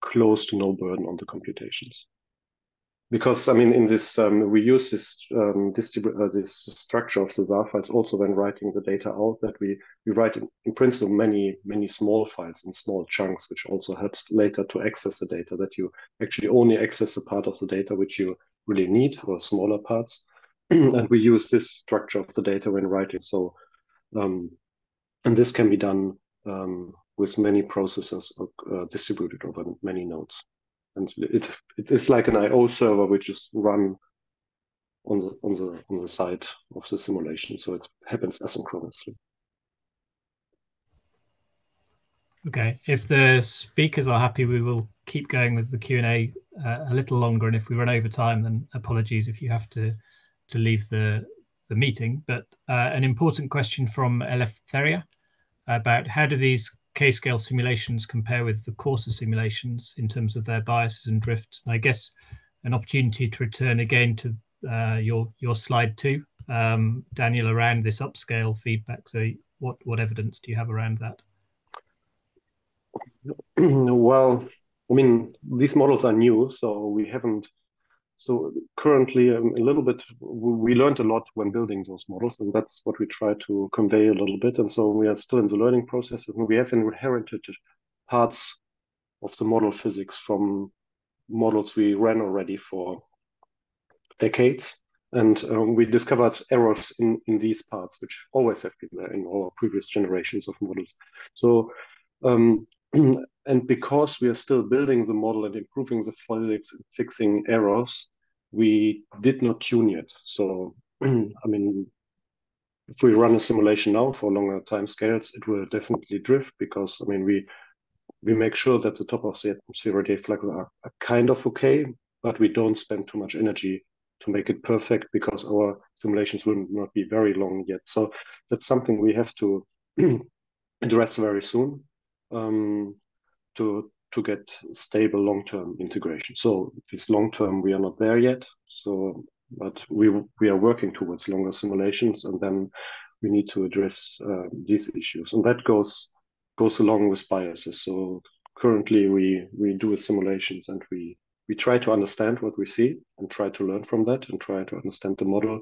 close to no burden on the computations. Because I mean, in this um, we use this um, uh, this structure of the Zarr files also when writing the data out. That we we write in, in principle many many small files in small chunks, which also helps later to access the data. That you actually only access the part of the data which you really need, or smaller parts. and we use this structure of the data when writing. So, um, and this can be done um, with many processors uh, distributed over many nodes. And it, it is like an I/O server which is run on the on the on the side of the simulation, so it happens asynchronously. Okay, if the speakers are happy, we will keep going with the Q and A uh, a little longer, and if we run over time, then apologies if you have to to leave the the meeting. But uh, an important question from Eleftheria about how do these K-scale simulations compare with the coarser simulations in terms of their biases and drifts. And I guess an opportunity to return again to uh, your your slide two, um, Daniel, around this upscale feedback. So what what evidence do you have around that? Well, I mean, these models are new, so we haven't so currently, um, a little bit, we learned a lot when building those models, and that's what we try to convey a little bit. And so we are still in the learning process, and we have inherited parts of the model physics from models we ran already for decades. And um, we discovered errors in, in these parts, which always have been there in our previous generations of models. So um, and because we are still building the model and improving the physics and fixing errors, we did not tune yet. So, I mean, if we run a simulation now for longer time scales, it will definitely drift because, I mean, we we make sure that the top of the atmosphere radiate flux are, are kind of okay, but we don't spend too much energy to make it perfect because our simulations will not be very long yet. So that's something we have to address very soon um, to to get stable long-term integration. So this long-term, we are not there yet. So, but we we are working towards longer simulations, and then we need to address uh, these issues, and that goes goes along with biases. So currently, we we do simulations, and we we try to understand what we see and try to learn from that, and try to understand the model,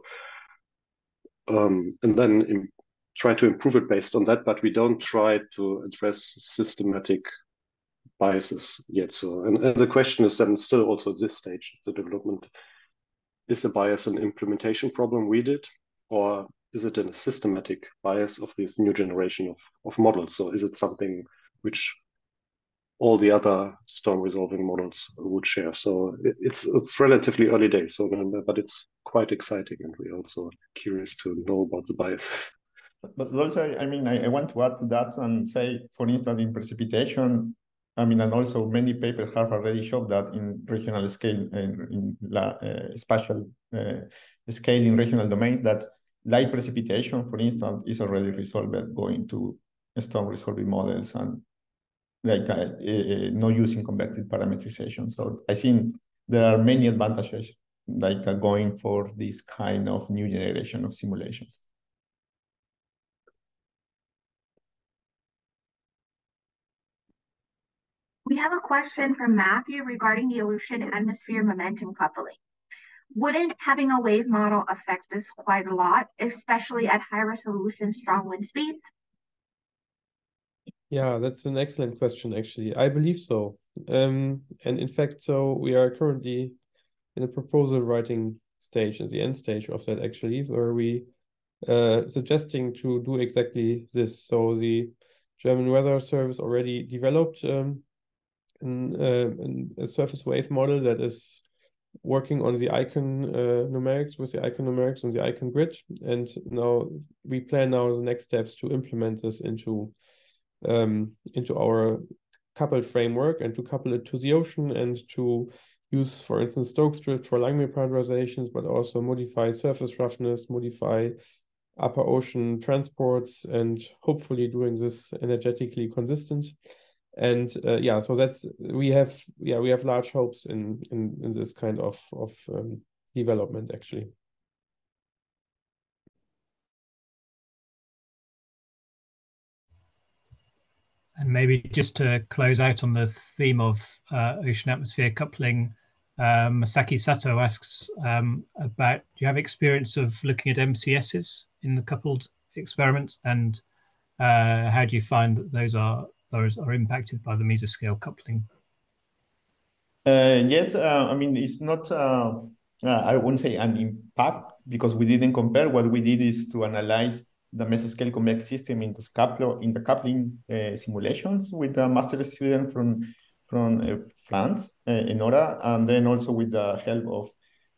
um, and then try to improve it based on that, but we don't try to address systematic biases yet. So, and, and the question is then still also at this stage, the development, is a bias an implementation problem we did, or is it a systematic bias of this new generation of, of models? So is it something which all the other storm resolving models would share. So it's it's relatively early days, so but it's quite exciting, and we're also curious to know about the biases. But also, I mean, I, I want to add to that and say, for instance, in precipitation, I mean, and also many papers have already showed that in regional scale, in, in la, uh, spatial uh, scale in regional domains, that light precipitation, for instance, is already resolved going to storm resolving models and like uh, uh, no using convective parametrization. So I think there are many advantages like uh, going for this kind of new generation of simulations. We have a question from Matthew regarding the ocean atmosphere momentum coupling. Wouldn't having a wave model affect this quite a lot, especially at high resolution strong wind speeds? Yeah, that's an excellent question, actually. I believe so. Um, and in fact, so we are currently in the proposal writing stage, in the end stage of that, actually, where we uh, suggesting to do exactly this. So the German Weather Service already developed um, an, uh, a surface wave model that is working on the ICON uh, numerics with the ICON numerics on the ICON grid. And now we plan now the next steps to implement this into um, into our coupled framework and to couple it to the ocean and to use, for instance, Stokes drift for Langmuir parameterizations, but also modify surface roughness, modify upper ocean transports, and hopefully doing this energetically consistent and uh, yeah so that's we have yeah we have large hopes in in, in this kind of of um, development actually. And maybe just to close out on the theme of uh, ocean atmosphere coupling um, Masaki Satoh asks um, about do you have experience of looking at MCSs in the coupled experiments? And uh, how do you find that those are those are impacted by the mesoscale coupling? Uh, yes, uh, I mean, it's not, uh, uh, I wouldn't say an impact because we didn't compare. What we did is to analyze the mesoscale convective system in the, in the coupling uh, simulations with a master student from, from uh, France, Enora, and then also with the help of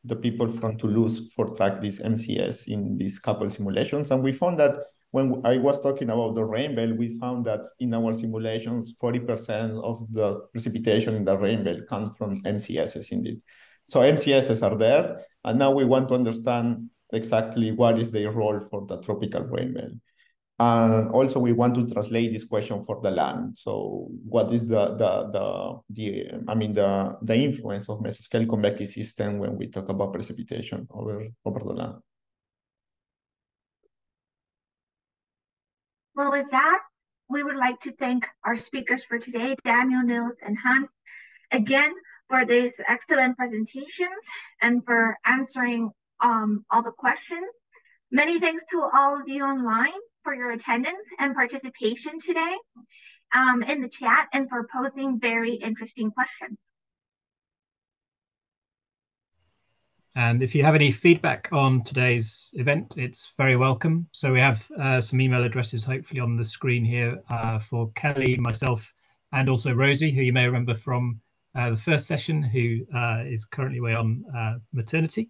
the people from Toulouse for track this MCS in these couple simulations. And we found that when I was talking about the rain belt, we found that in our simulations, 40% of the precipitation in the rain belt comes from MCSs indeed. So MCSs are there, and now we want to understand exactly what is their role for the tropical rain belt. And also we want to translate this question for the land. So what is the the the the I mean the the influence of mesoscale convective system when we talk about precipitation over over the land? Well, with that, we would like to thank our speakers for today, Daniel, Nils, and Hans, again for these excellent presentations and for answering um, all the questions. Many thanks to all of you online for your attendance and participation today um, in the chat and for posing very interesting questions. And if you have any feedback on today's event, it's very welcome. So we have uh, some email addresses hopefully on the screen here uh, for Kelly, myself, and also Rosie, who you may remember from uh, the first session, who uh, is currently away on uh, maternity.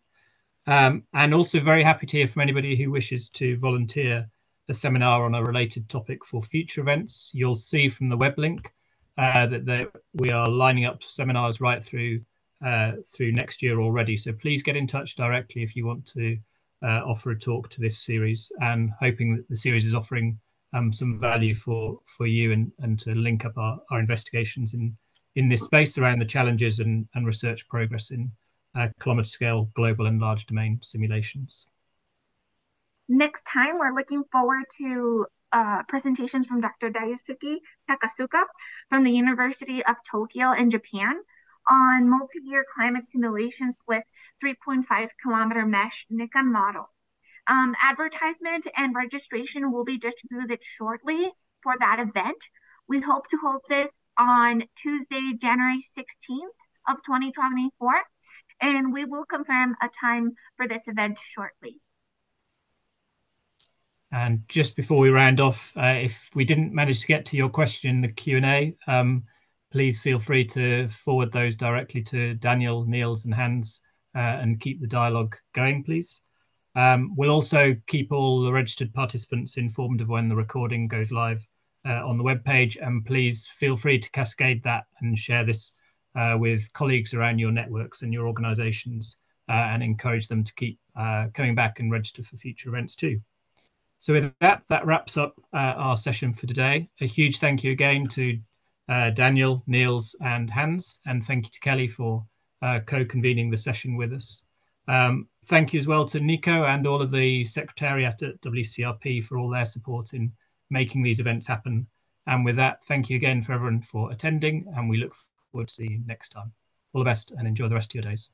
Um, and also very happy to hear from anybody who wishes to volunteer a seminar on a related topic for future events. You'll see from the web link uh, that we are lining up seminars right through uh, through next year already. So please get in touch directly if you want to uh, offer a talk to this series and hoping that the series is offering um, some value for, for you and, and to link up our, our investigations in, in this space around the challenges and, and research progress in uh, kilometer scale, global and large domain simulations. Next time, we're looking forward to uh, presentations from Dr. Daisuke Takasuka from the University of Tokyo in Japan on multi-year climate simulations with 3.5 kilometer mesh NICAM model. Um, advertisement and registration will be distributed shortly for that event. We hope to hold this on Tuesday, January 16th of 2024, and we will confirm a time for this event shortly. And just before we round off, uh, if we didn't manage to get to your question in the Q&A, um, please feel free to forward those directly to Daniel, Nils, and Hans, uh, and keep the dialogue going, please. Um, we'll also keep all the registered participants informed of when the recording goes live uh, on the webpage, and please feel free to cascade that and share this uh, with colleagues around your networks and your organizations uh, and encourage them to keep uh, coming back and register for future events too. So with that, that wraps up uh, our session for today. A huge thank you again to uh, Daniel, Nils, and Hans, and thank you to Kelly for uh, co-convening the session with us. Um, thank you as well to Nico and all of the Secretariat at WCRP for all their support in making these events happen. And with that, thank you again for everyone for attending, and we look forward to seeing you next time. All the best and enjoy the rest of your days.